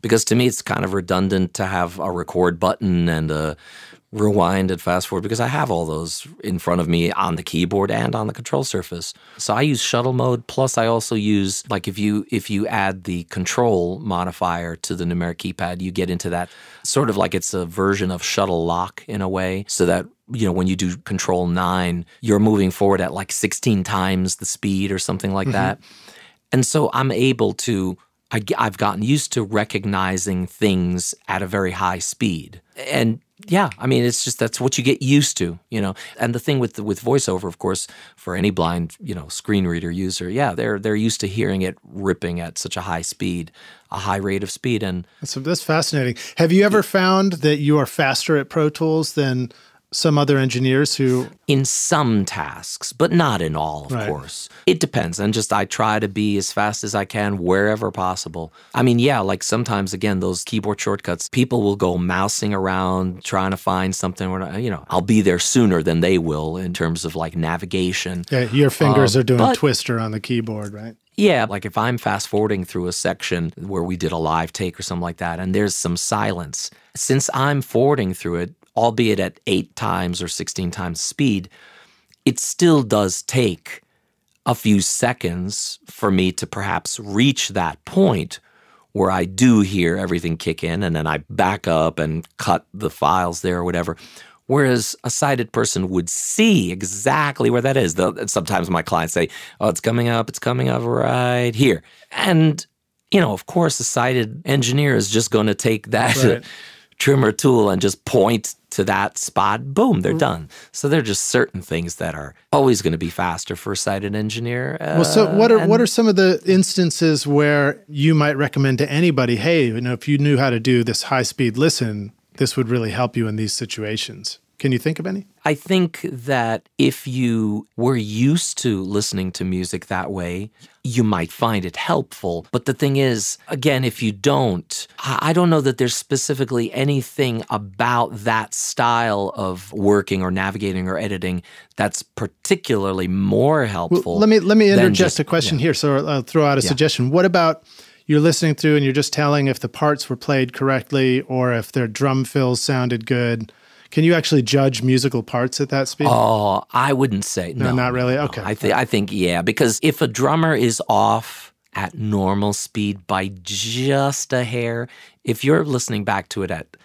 because to me it's kind of redundant to have a record button and a rewind and fast forward because I have all those in front of me on the keyboard and on the control surface. So I use shuttle mode plus I also use like if you if you add the control modifier to the numeric keypad you get into that sort of like it's a version of shuttle lock in a way so that you know when you do control 9 you're moving forward at like 16 times the speed or something like mm-hmm. that. And so I'm able to, I, have gotten used to recognizing things at a very high speed. And yeah, I mean, it's just that's what you get used to, you know. And the thing with with voiceover, of course, for any blind, you know, screen reader user, yeah, they're they're used to hearing it ripping at such a high speed, a high rate of speed, and That's, that's fascinating. Have you ever found that you are faster at Pro Tools than some other engineers who in some tasks, but not in all, of Right. course. It depends. And just I try to be as fast as I can wherever possible. I mean, yeah, like sometimes, again, those keyboard shortcuts, people will go mousing around trying to find something. Where, you know, I'll be there sooner than they will in terms of like navigation. yeah, your fingers Uh, are doing but- twister on the keyboard, right? Yeah, like if I'm fast forwarding through a section where we did a live take or something like that, and there's some silence, since I'm forwarding through it, albeit at eight times or 16 times speed, it still does take a few seconds for me to perhaps reach that point where I do hear everything kick in and then I back up and cut the files there or whatever. Whereas a sighted person would see exactly where that is. Sometimes my clients say, Oh, it's coming up, it's coming up right here. And, you know, of course, a sighted engineer is just going to take that Right. trimmer tool and just point to that spot. Boom, Mm. they're done. So there are just certain things that are always going to be faster for a sighted engineer. Well, so uh, what are and- what are some of the instances where you might recommend to anybody, hey, you know, if you knew how to do this high speed listen, this would really help you in these situations. Can you think of any? I think that if you were used to listening to music that way, you might find it helpful. But the thing is, again, if you don't, I don't know that there's specifically anything about that style of working or navigating or editing that's particularly more helpful. Let me let me interject just- a question here. So I'll throw out a suggestion. What about you're listening through and you're just telling if the parts were played correctly or if their drum fills sounded good? Can you actually judge musical parts at that speed? Oh, I wouldn't say no. not really? no. Okay. I think I think yeah, because if a drummer is off at normal speed by just a hair, if you're listening back to it at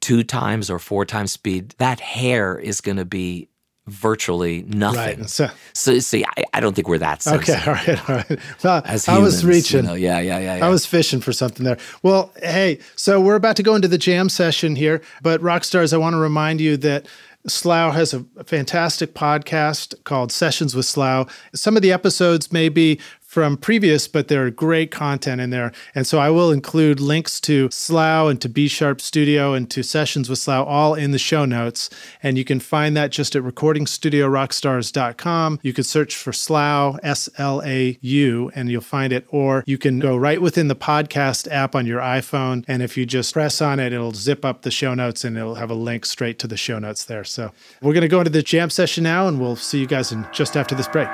two times or four times speed, that hair is going to be virtually nothing. Right. So, So see, I, I don't think we're that sensitive. okay. All right. All right. Well, As I was humans, you reaching. know, yeah, yeah, yeah, yeah. I was fishing for something there. Well, hey, so we're about to go into the jam session here, but Rockstars, I want to remind you that Slau has a fantastic podcast called Sessions with Slau. Some of the episodes may be from previous, but there are great content in there. And so I will include links to Slau and to BeSharp Studio and to Sessions with Slau all in the show notes. And you can find that just at recordingstudiorockstars.com. You could search for Slau, S L A U, and you'll find it. Or you can go right within the podcast app on your iPhone. And if you just press on it, it'll zip up the show notes and it'll have a link straight to the show notes there. So we're going to go into the jam session now, and we'll see you guys in just after this break.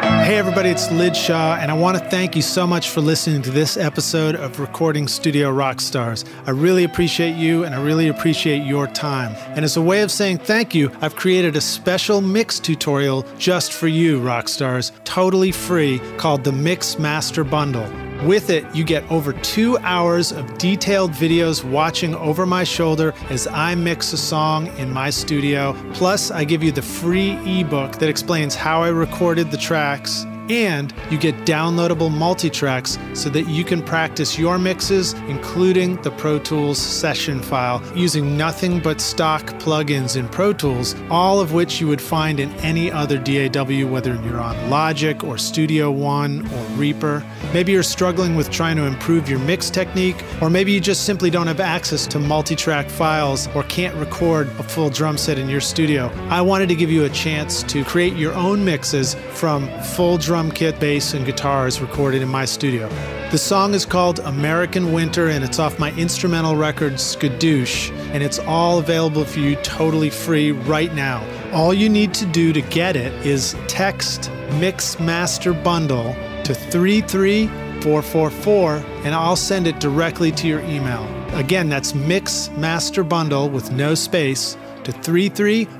Hey, everybody, it's Lij Shaw, and I want to thank you so much for listening to this episode of Recording Studio Rockstars. I really appreciate you, and I really appreciate your time. And as a way of saying thank you, I've created a special mix tutorial just for you, Rockstars, totally free, called the Mix Master Bundle. With it, you get over two hours of detailed videos watching over my shoulder as I mix a song in my studio. Plus, I give you the free ebook that explains how I recorded the tracks And you get downloadable multi-tracks so that you can practice your mixes, including the Pro Tools session file, using nothing but stock plugins in Pro Tools, all of which you would find in any other DAW, whether you're on Logic or Studio One or Reaper. Maybe you're struggling with trying to improve your mix technique, or maybe you just simply don't have access to multi-track files or can't record a full drum set in your studio. I wanted to give you a chance to create your own mixes from full drum drum kit, bass, and guitar is recorded in my studio. The song is called American Winter and it's off my instrumental record Skadoosh, and it's all available for you totally free right now. All you need to do to get it is text Mix Master Bundle to 33444 and I'll send it directly to your email. Again, that's Mix Master Bundle with no space to 33444,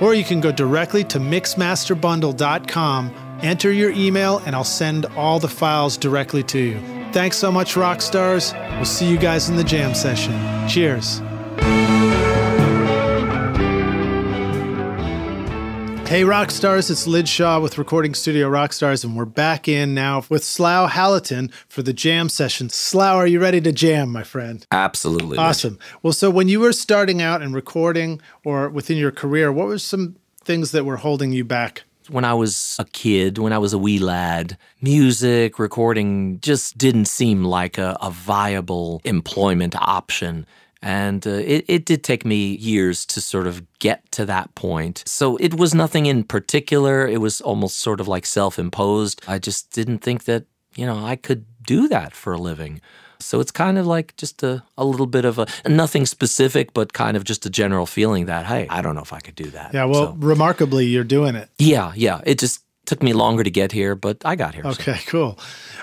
or you can go directly to mixmasterbundle.com, enter your email, and I'll send all the files directly to you. Thanks so much, rock stars. We'll see you guys in the jam session. Cheers. Hey, rock stars, it's Lij Shaw with Recording Studio Rockstars, and we're back in now with Slau Halatyn for the jam session. Slau, are you ready to jam, my friend? Absolutely. Awesome. Well, so when you were starting out and recording or within your career, what were some things that were holding you back? When I was a kid, when I was a wee lad, music, recording just didn't seem like a, a viable employment option. And uh, it, it did take me years to sort of get to that point. So it was nothing in particular. It was almost sort of like self imposed. I just didn't think that, you know, I could do that for a living. So it's kind of like just a, a little bit of a nothing specific, but kind of just a general feeling that, hey, I don't know if I could do that. Yeah, well, so, remarkably, you're doing it. Yeah, yeah. It just took me longer to get here, but I got here. Okay, so. cool.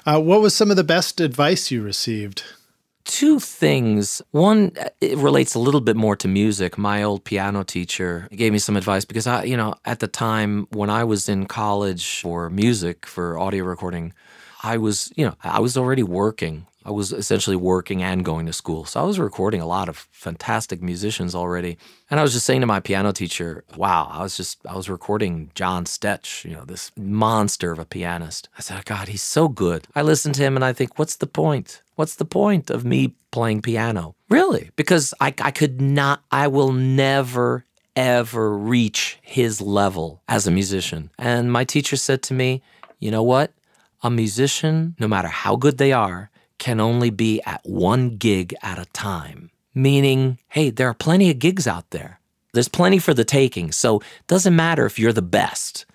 Uh, what was some of the best advice you received? Two things. One it relates a little bit more to music. My old piano teacher gave me some advice because I, you know, at the time when I was in college for music for audio recording, I was, you know, I was already working. I was essentially working and going to school. So I was recording a lot of fantastic musicians already. And I was just saying to my piano teacher, wow, I was just, I was recording John Stetch, you know, this monster of a pianist. I said, God, he's so good. I listen to him and I think, what's the point? What's the point of me playing piano? Really? Because I, I could not, I will never, ever reach his level as a musician. And my teacher said to me, you know what? A musician, no matter how good they are, can only be at one gig at a time. Meaning, hey, there are plenty of gigs out there. There's plenty for the taking. So it doesn't matter if you're the best.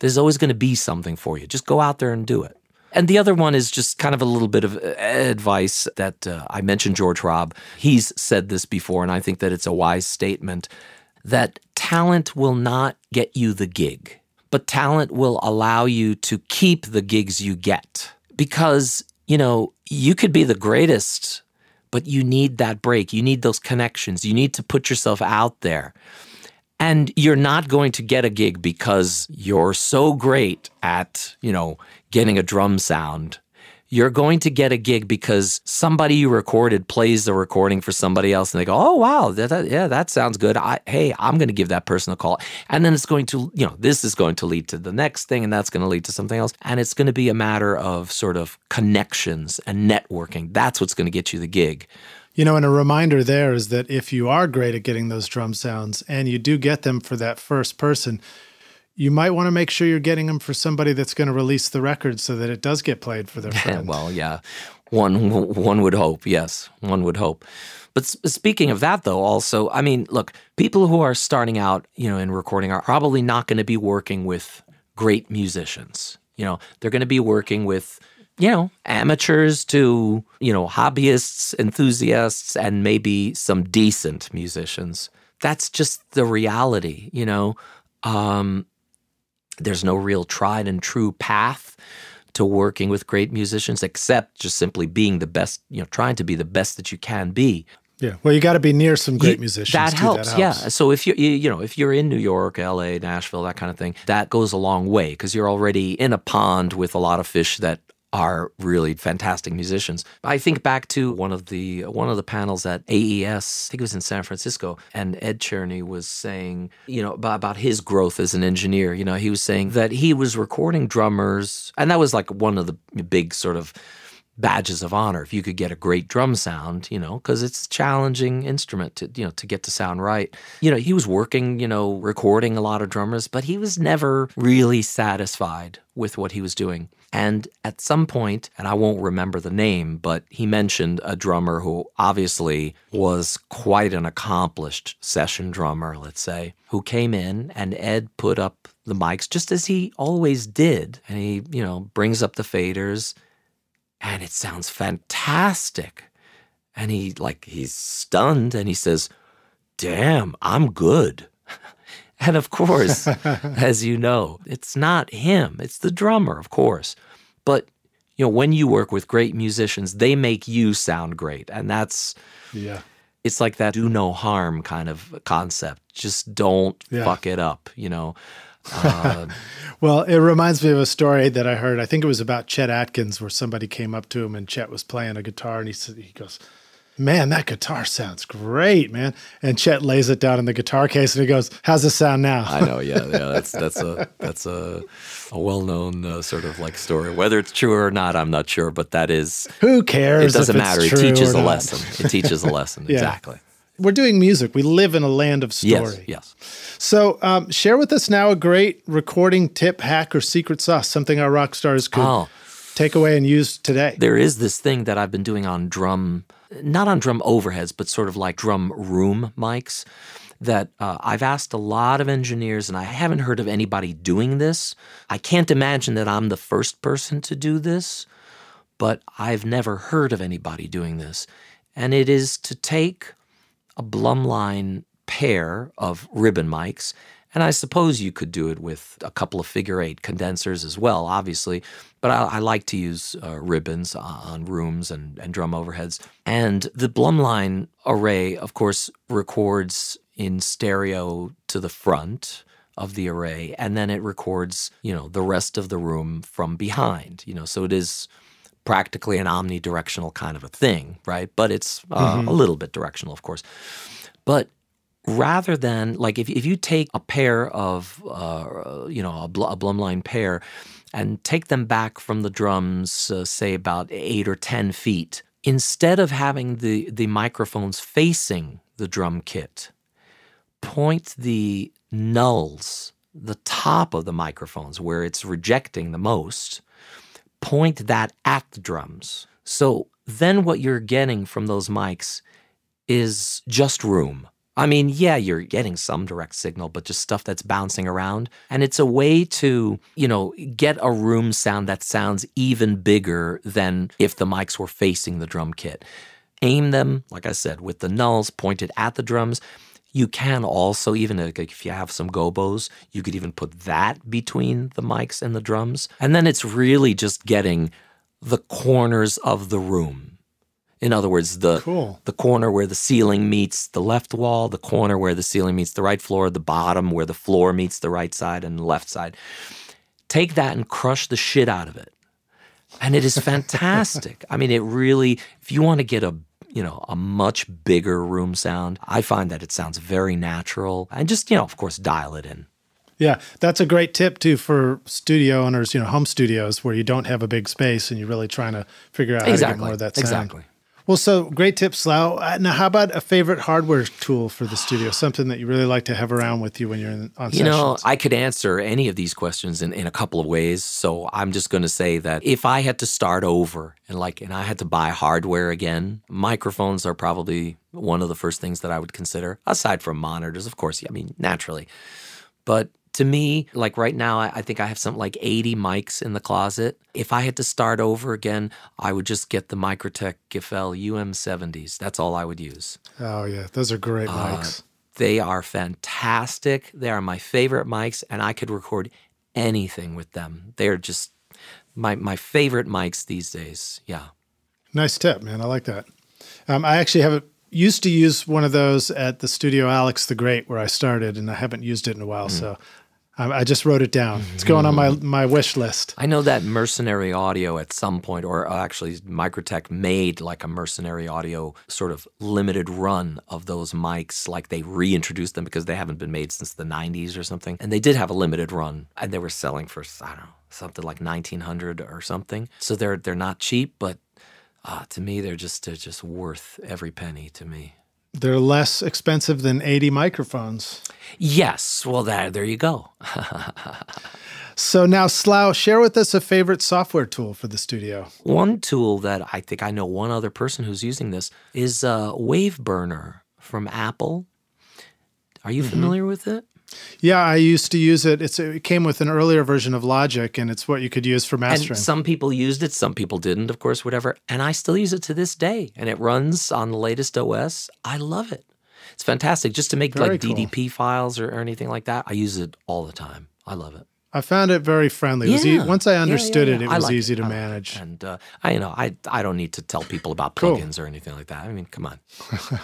There's always going to be something for you. Just go out there and do it. And the other one is just kind of a little bit of uh, advice that uh, I mentioned George Hrab. He's said this before, and I think that it's a wise statement that talent will not get you the gig, but talent will allow you to keep the gigs you get. Because, you know, you could be the greatest, but you need that break. You need those connections. You need to put yourself out there. And you're not going to get a gig because you're so great at, you know, getting a drum sound. You're going to get a gig because somebody you recorded plays the recording for somebody else, and they go, "Oh wow, that, that, yeah, that sounds good. I, hey, I'm going to give that person a call." And then it's going to, you know, this is going to lead to the next thing, and that's going to lead to something else, and it's going to be a matter of sort of connections and networking. That's what's going to get you the gig. You know, and a reminder there is that if you are great at getting those drum sounds and you do get them for that first person, you might want to make sure you're getting them for somebody that's going to release the record so that it does get played for their friend. well, yeah. One one would hope. Yes, one would hope. But speaking of that, though, also, I mean, look, people who are starting out, you know, in recording are probably not going to be working with great musicians. You know, they're going to be working with you know, amateurs to, you know, hobbyists, enthusiasts, and maybe some decent musicians. That's just the reality, you know. Um, there's no real tried and true path to working with great musicians except just simply being the best, you know, trying to be the best that you can be. Yeah, well, you got to be near some great you, musicians. That helps, that helps, Yeah. So if you you know if you're in New York, L.A., Nashville, that kind of thing, that goes a long way because you're already in a pond with a lot of fish that are really fantastic musicians. I think back to one of the one of the panels at AES, I think it was in San Francisco, and Ed Cherney was saying, you know, about, his growth as an engineer. You know, he was saying that he was recording drummers, and that was like one of the big sort of badges of honor if you could get a great drum sound, you know, because it's a challenging instrument to, you know, to get to sound right. You know, he was working, you know, recording a lot of drummers, but he was never really satisfied with what he was doing. And at some point, and I won't remember the name, but he mentioned a drummer who obviously was quite an accomplished session drummer, let's say, who came in and Ed put up the mics just as he always did. And he, you know, brings up the faders and it sounds fantastic. And he like he's stunned and he says, "Damn, I'm good." and of course, as you know, it's not him, it's the drummer, of course. But you know, when you work with great musicians, they make you sound great. And that's yeah. It's like that do no harm kind of concept. Just don't yeah. fuck it up, you know. Uh, well, it reminds me of a story that I heard. I think it was about Chet Atkins, where somebody came up to him and Chet was playing a guitar, and he said, "He goes, man, that guitar sounds great, man." And Chet lays it down in the guitar case, and he goes, "How's it sound now?" I know, yeah, yeah. That's that's a that's a a well-known uh, sort of like story. Whether it's true or not, I'm not sure, but that is who cares. It doesn't matter. It teaches a lesson. It teaches a lesson. yeah. Exactly we're doing music. We live in a land of story. Yes. yes. So, um, share with us now a great recording tip, hack, or secret sauce, something our rock stars could oh. take away and use today. There is this thing that I've been doing on drum, not on drum overheads, but sort of like drum room mics. That uh, I've asked a lot of engineers, and I haven't heard of anybody doing this. I can't imagine that I'm the first person to do this, but I've never heard of anybody doing this. And it is to take a Blumlein pair of ribbon mics. And I suppose you could do it with a couple of figure eight condensers as well, obviously. But I, I like to use uh, ribbons on rooms and, and drum overheads. And the Blumlein array, of course, records in stereo to the front of the array, and then it records, you know, the rest of the room from behind. You know, so it is practically an omnidirectional kind of a thing, right? But it's uh, mm-hmm. a little bit directional, of course. But rather than like if, if you take a pair of uh, you know a, bl- a Blumlein pair and take them back from the drums uh, say about eight or ten feet instead of having the the microphones facing the drum kit point the nulls the top of the microphones where it's rejecting the most point that at the drums. So then what you're getting from those mics is just room. I mean, yeah, you're getting some direct signal, but just stuff that's bouncing around. And it's a way to, you know, get a room sound that sounds even bigger than if the mics were facing the drum kit. Aim them, like I said, with the nulls pointed at the drums you can also, even if you have some gobos, you could even put that between the mics and the drums. And then it's really just getting the corners of the room. In other words, the cool. the corner where the ceiling meets the left wall, the corner where the ceiling meets the right floor, the bottom where the floor meets the right side and the left side. Take that and crush the shit out of it. And it is fantastic. I mean, it really, if you want to get a you know, a much bigger room sound. I find that it sounds very natural and just, you know, of course, dial it in. Yeah, that's a great tip too for studio owners, you know, home studios where you don't have a big space and you're really trying to figure out exactly. how to get more of that sound. Exactly. Well, so great tips, Lau. Uh, now, how about a favorite hardware tool for the studio? Something that you really like to have around with you when you're in, on you sessions? know, I could answer any of these questions in, in a couple of ways. So I'm just going to say that if I had to start over and like, and I had to buy hardware again, microphones are probably one of the first things that I would consider, aside from monitors, of course. I mean, naturally. But to me, like right now, I think I have something like 80 mics in the closet. If I had to start over again, I would just get the Microtech Gefell UM70s. That's all I would use. Oh, yeah. Those are great uh, mics. They are fantastic. They are my favorite mics, and I could record anything with them. They're just my, my favorite mics these days. Yeah. Nice tip, man. I like that. Um, I actually have a used to use one of those at the studio Alex the Great where I started, and I haven't used it in a while. Mm. So I, I just wrote it down. It's going on my my wish list. I know that Mercenary Audio at some point, or actually Microtech made like a Mercenary Audio sort of limited run of those mics, like they reintroduced them because they haven't been made since the 90s or something. And they did have a limited run, and they were selling for I don't know something like 1900 or something. So they're they're not cheap, but uh, to me they're just they're just worth every penny to me. They're less expensive than 80 microphones. Yes, well, that, there you go. so now, Slau, share with us a favorite software tool for the studio. One tool that I think I know one other person who's using this is uh, Waveburner from Apple. Are you mm-hmm. familiar with it? Yeah, I used to use it. It's, it came with an earlier version of Logic, and it's what you could use for mastering. And some people used it, some people didn't, of course, whatever. And I still use it to this day, and it runs on the latest OS. I love it. It's fantastic. Just to make Very like cool. DDP files or, or, anything like that, I use it all the time. I love it. I found it very friendly. It yeah. e- once I understood yeah, yeah, it, it was easy it. to manage. It. And uh, I, you know, I I don't need to tell people about plugins cool. or anything like that. I mean, come on.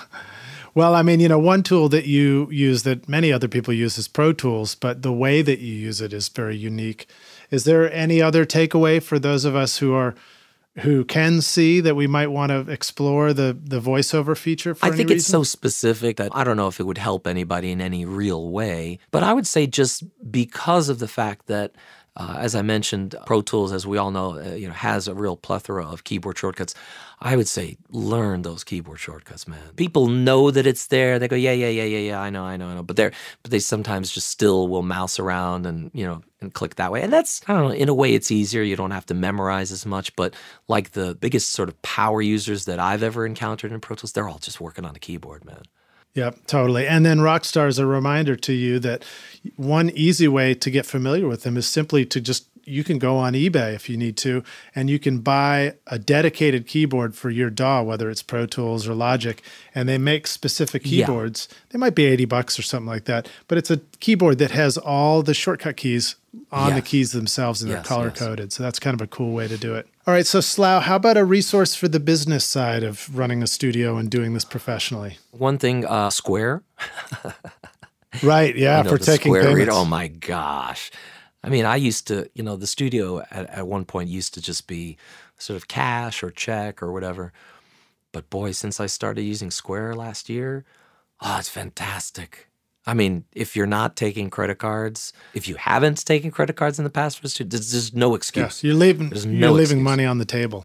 Well, I mean, you know, one tool that you use that many other people use is Pro Tools, but the way that you use it is very unique. Is there any other takeaway for those of us who are who can see that we might want to explore the the voiceover feature I think it's so specific that I don't know if it would help anybody in any real way, but I would say just because of the fact that uh, as I mentioned, Pro Tools, as we all know, uh, you know, has a real plethora of keyboard shortcuts. I would say learn those keyboard shortcuts, man. People know that it's there. They go, yeah, yeah, yeah, yeah, yeah. I know, I know, I know. But they but they sometimes just still will mouse around and you know and click that way. And that's I don't know. In a way, it's easier. You don't have to memorize as much. But like the biggest sort of power users that I've ever encountered in Pro Tools, they're all just working on the keyboard, man. Yep, totally. And then Rockstar is a reminder to you that one easy way to get familiar with them is simply to just you can go on eBay if you need to, and you can buy a dedicated keyboard for your DAW, whether it's Pro Tools or Logic, and they make specific keyboards. Yeah. They might be 80 bucks or something like that, but it's a keyboard that has all the shortcut keys on yes. the keys themselves and yes, they're color coded. Yes. So that's kind of a cool way to do it. All right, so Slau, how about a resource for the business side of running a studio and doing this professionally? One thing, uh, Square. right, yeah, you know, for taking Square payments. Read, oh my gosh. I mean, I used to, you know, the studio at, at one point used to just be sort of cash or check or whatever. But boy, since I started using Square last year, oh, it's fantastic. I mean, if you're not taking credit cards, if you haven't taken credit cards in the past, there's, there's no excuse. Yes, you're leaving. There's you're leaving excuse. money on the table.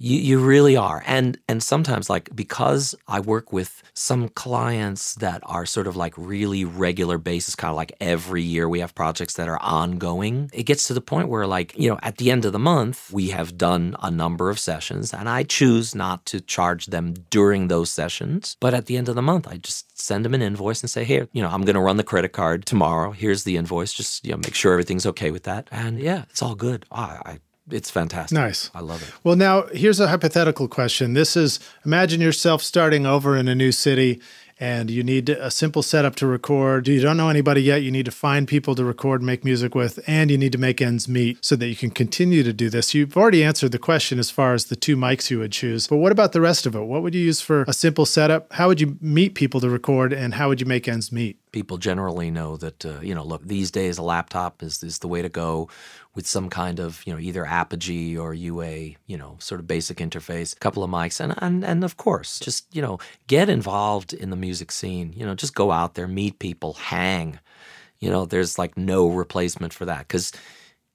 You, you really are. And and sometimes like because I work with some clients that are sort of like really regular basis, kind of like every year we have projects that are ongoing, it gets to the point where like, you know, at the end of the month, we have done a number of sessions and I choose not to charge them during those sessions. But at the end of the month, I just send them an invoice and say, here, you know, I'm gonna run the credit card tomorrow. Here's the invoice. Just you know, make sure everything's okay with that. And yeah, it's all good. I, I it's fantastic. Nice. I love it. Well, now here's a hypothetical question. This is imagine yourself starting over in a new city and you need a simple setup to record. You don't know anybody yet. You need to find people to record, make music with, and you need to make ends meet so that you can continue to do this. You've already answered the question as far as the two mics you would choose, but what about the rest of it? What would you use for a simple setup? How would you meet people to record, and how would you make ends meet? People generally know that, uh, you know, look, these days a laptop is, is the way to go with some kind of, you know, either Apogee or UA, you know, sort of basic interface, a couple of mics, and, and, and of course, just, you know, get involved in the music scene. You know, just go out there, meet people, hang. You know, there's like no replacement for that because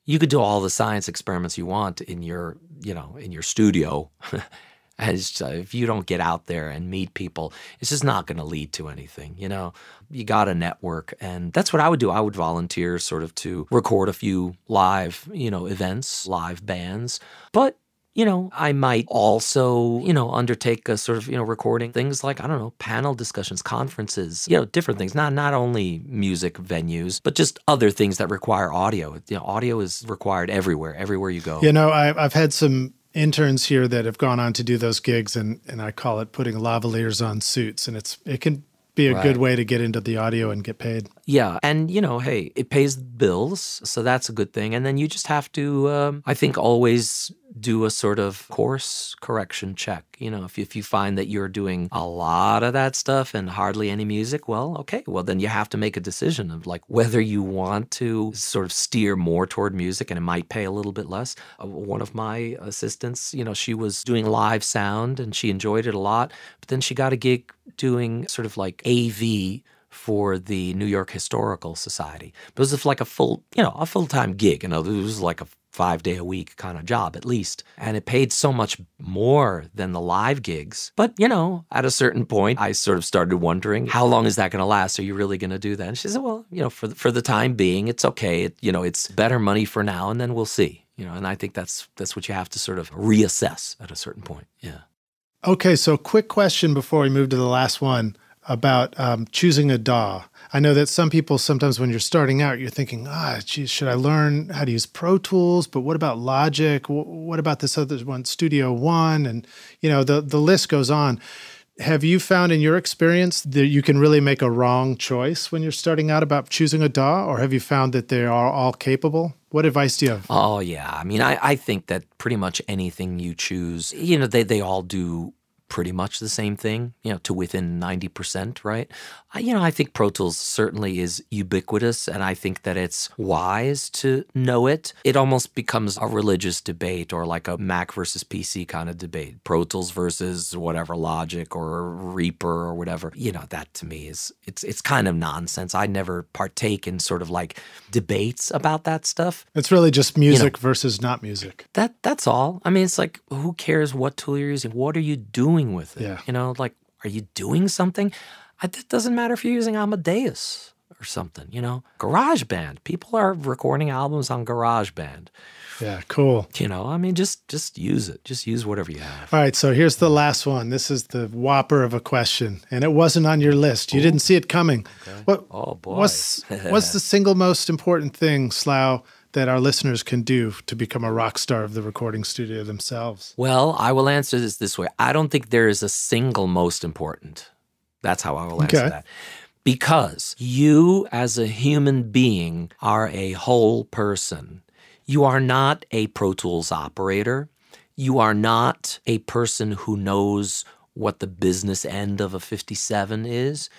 you could do all the science experiments you want in your, you know, in your studio. as uh, if you don't get out there and meet people, it's just not going to lead to anything. You know, you got to network, and that's what I would do. I would volunteer sort of to record a few live, you know, events, live bands, but. You know, I might also, you know, undertake a sort of, you know, recording things like, I don't know, panel discussions, conferences, you know, different things. Not not only music venues, but just other things that require audio. You know, audio is required everywhere, everywhere you go. You know, I, I've had some interns here that have gone on to do those gigs and and I call it putting lavaliers on suits and it's it can be a right. good way to get into the audio and get paid. Yeah, and you know, hey, it pays bills, so that's a good thing. And then you just have to, um, I think, always do a sort of course correction check. You know, if, if you find that you're doing a lot of that stuff and hardly any music, well, okay, well, then you have to make a decision of like whether you want to sort of steer more toward music and it might pay a little bit less. Uh, one of my assistants, you know, she was doing live sound and she enjoyed it a lot, but then she got a gig doing sort of like AV for the New York Historical Society. But it was like a full, you know, a full time gig. You know, it was like a five day a week kind of job at least. And it paid so much more than the live gigs. But, you know, at a certain point, I sort of started wondering, how long is that going to last? Are you really going to do that? And she said, well, you know, for the, for the time being, it's okay. It, you know, it's better money for now, and then we'll see. You know, and I think that's that's what you have to sort of reassess at a certain point. Yeah. Okay, so quick question before we move to the last one about um, choosing a DAW. I know that some people sometimes when you're starting out, you're thinking, ah, geez, should I learn how to use Pro Tools? But what about Logic? what about this other one, Studio One? And you know, the the list goes on. Have you found in your experience that you can really make a wrong choice when you're starting out about choosing a DAW, or have you found that they are all capable? What advice do you have? Oh yeah, I mean, I, I think that pretty much anything you choose, you know, they they all do pretty much the same thing, you know, to within 90%, right? You know, I think Pro Tools certainly is ubiquitous and I think that it's wise to know it. It almost becomes a religious debate or like a Mac versus PC kind of debate. Pro Tools versus whatever Logic or Reaper or whatever. You know, that to me is it's it's kind of nonsense. I never partake in sort of like debates about that stuff. It's really just music you know, versus not music. That that's all. I mean, it's like who cares what tool you're using? What are you doing doing with it? Yeah. You know, like, are you doing something? It doesn't matter if you're using Amadeus or something, you know? GarageBand. People are recording albums on GarageBand. Yeah, cool. You know, I mean, just just use it. Just use whatever you have. All right, so here's the last one. This is the whopper of a question, and it wasn't on your list. You Ooh. didn't see it coming. Okay. What? Oh boy. What's what's the single most important thing, Slau, that our listeners can do to become a rock star of the recording studio themselves? Well, I will answer this this way. I don't think there is a single most important. That's how I will answer okay. that. Because you, as a human being, are a whole person. You are not a Pro Tools operator. You are not a person who knows what the business end of a 57 is.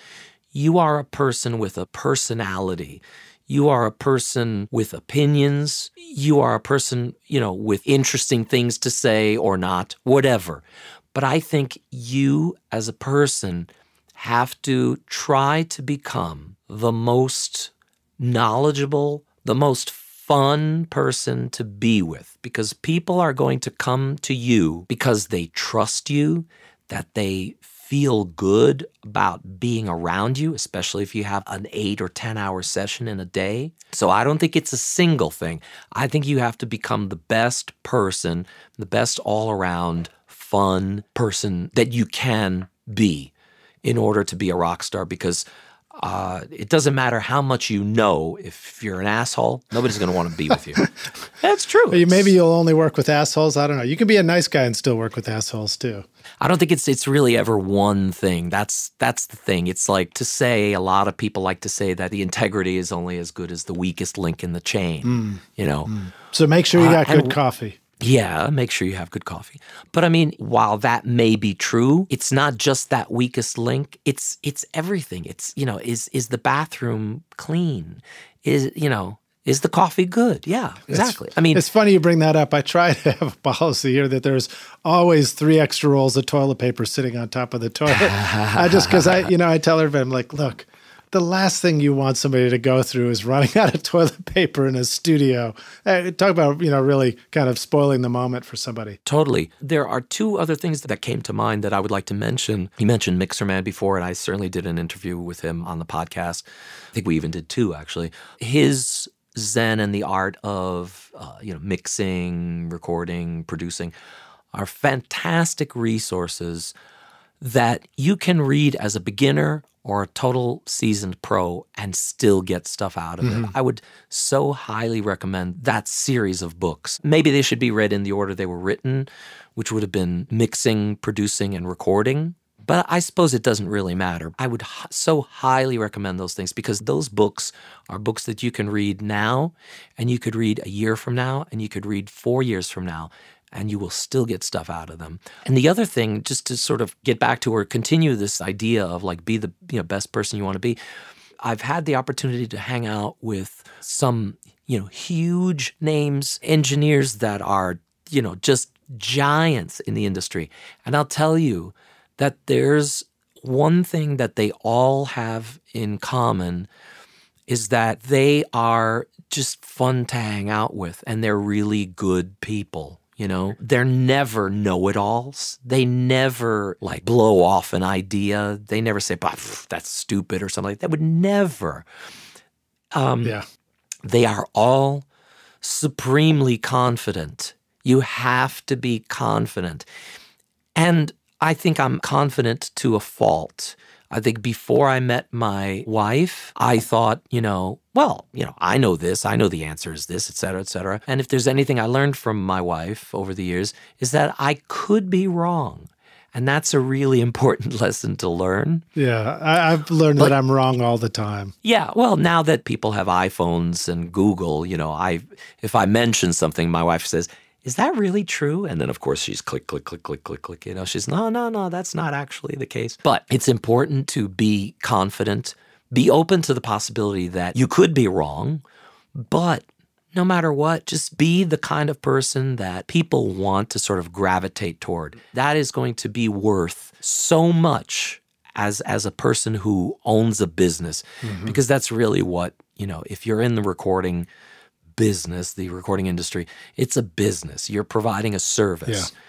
You are a person with a personality. You are a person with opinions. You are a person, you know, with interesting things to say or not, whatever. But I think you as a person have to try to become the most knowledgeable, the most fun person to be with because people are going to come to you because they trust you, that they feel good about being around you, especially if you have an eight or 10 hour session in a day. So I don't think it's a single thing. I think you have to become the best person, the best all around fun person that you can be in order to be a rock star because uh, it doesn't matter how much you know. If you're an asshole, nobody's going to want to be with you. That's true. maybe you'll only work with assholes. I don't know. You can be a nice guy and still work with assholes too. I don't think it's it's really ever one thing. That's that's the thing. It's like to say a lot of people like to say that the integrity is only as good as the weakest link in the chain. Mm. You know. Mm. So make sure you got uh, good coffee. Yeah, make sure you have good coffee. But I mean, while that may be true, it's not just that weakest link. It's it's everything. It's you know, is is the bathroom clean? Is you know, is the coffee good? Yeah, exactly. It's, I mean, it's funny you bring that up. I try to have a policy here that there's always three extra rolls of toilet paper sitting on top of the toilet. I just because I, you know, I tell everybody, I'm like, look, the last thing you want somebody to go through is running out of toilet paper in a studio. Uh, talk about, you know, really kind of spoiling the moment for somebody. Totally. There are two other things that came to mind that I would like to mention. He mentioned Mixerman before, and I certainly did an interview with him on the podcast. I think we even did two, actually. His zen and the art of, uh, you know, mixing, recording, producing are fantastic resources that you can read as a beginner or a total seasoned pro and still get stuff out of mm-hmm. it. I would so highly recommend that series of books. Maybe they should be read in the order they were written, which would have been mixing, producing, and recording. But I suppose it doesn't really matter. I would h- so highly recommend those things because those books are books that you can read now and you could read a year from now and you could read four years from now and you will still get stuff out of them. And the other thing, just to sort of get back to or continue this idea of like be the you know, best person you want to be, I've had the opportunity to hang out with some you know huge names, engineers that are you know just giants in the industry, and I'll tell you that there's one thing that they all have in common is that they are just fun to hang out with and they're really good people. You know, they're never know it alls. They never like blow off an idea. They never say, that's stupid or something like that. Would never. Um, yeah. They are all supremely confident. You have to be confident. And I think I'm confident to a fault. I think before I met my wife, I thought, you know, well, you know, I know this, I know the answer is this, et cetera, et cetera. And if there's anything I learned from my wife over the years, is that I could be wrong. And that's a really important lesson to learn. Yeah, I, have learned but, that I'm wrong all the time. Yeah, well, now that people have iPhones and Google, you know, I if I mention something, my wife says, is that really true? And then, of course, she's click, click, click, click, click, click. You know, she's, no, no, no, that's not actually the case. But it's important to be confident, be open to the possibility that you could be wrong, but no matter what, just be the kind of person that people want to sort of gravitate toward. That is going to be worth so much as as a person who owns a business mm-hmm. because that's really what, you know, if you're in the recording business, the recording industry. It's a business. You're providing a service. Yeah.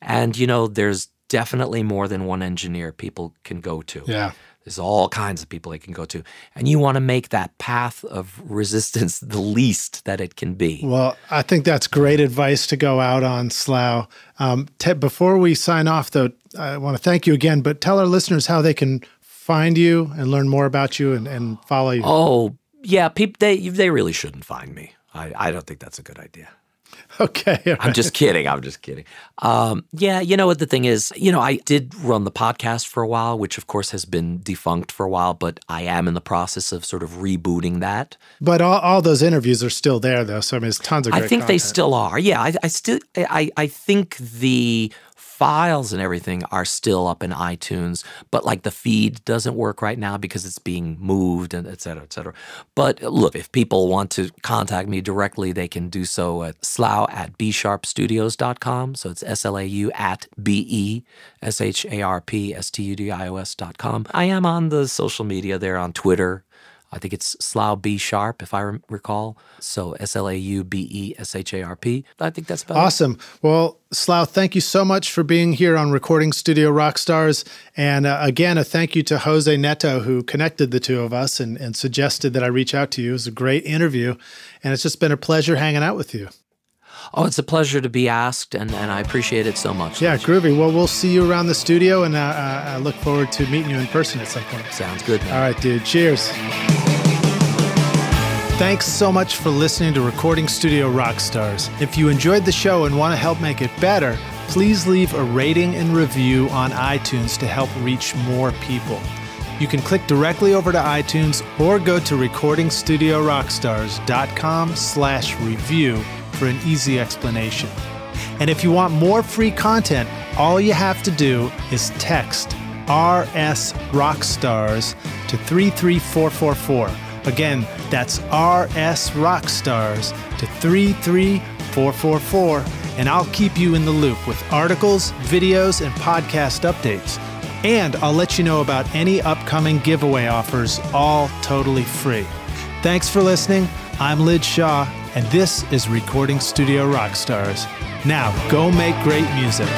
And, you know, there's definitely more than one engineer people can go to. Yeah. There's all kinds of people they can go to. And you want to make that path of resistance the least that it can be. Well, I think that's great advice to go out on, Slau. Um, te- before we sign off, though, I want to thank you again, but tell our listeners how they can find you and learn more about you and, and follow you. Oh, yeah. People, they, they really shouldn't find me. I, I don't think that's a good idea. Okay. Right. I'm just kidding. I'm just kidding. Um, yeah, you know what the thing is? You know, I did run the podcast for a while, which of course has been defunct for a while, but I am in the process of sort of rebooting that. But all, all those interviews are still there, though. So I mean, there's tons of. I think content. they still are. Yeah, I, I still. I, I think the files and everything are still up in iTunes, but like the feed doesn't work right now because it's being moved and et cetera, et cetera. But look, if people want to contact me directly, they can do so at slau at besharpstudios.com. So it's S L A U at B E S H A R P S T U D I O S.com. I am on the social media there on Twitter. I think it's Slau B Sharp, if I recall. So S L A U B E S H A R P. I think that's about awesome. It. Well, Slau, thank you so much for being here on Recording Studio Rockstars. And uh, again, a thank you to Jose Neto, who connected the two of us and, and suggested that I reach out to you. It was a great interview. And it's just been a pleasure hanging out with you. Oh, it's a pleasure to be asked, and, and I appreciate it so much. Yeah, groovy. Well, we'll see you around the studio, and uh, uh, I look forward to meeting you in person at some point. Sounds good. Man. All right, dude. Cheers. Thanks so much for listening to Recording Studio Rockstars. If you enjoyed the show and want to help make it better, please leave a rating and review on iTunes to help reach more people. You can click directly over to iTunes or go to recordingstudiorockstars.com slash review for an easy explanation. And if you want more free content, all you have to do is text RS Rockstars to 33444. Again, that's RS Rockstars to 33444, and I'll keep you in the loop with articles, videos, and podcast updates. And I'll let you know about any upcoming giveaway offers, all totally free. Thanks for listening. I'm Lij Shaw, and this is Recording Studio Rockstars. Now, go make great music.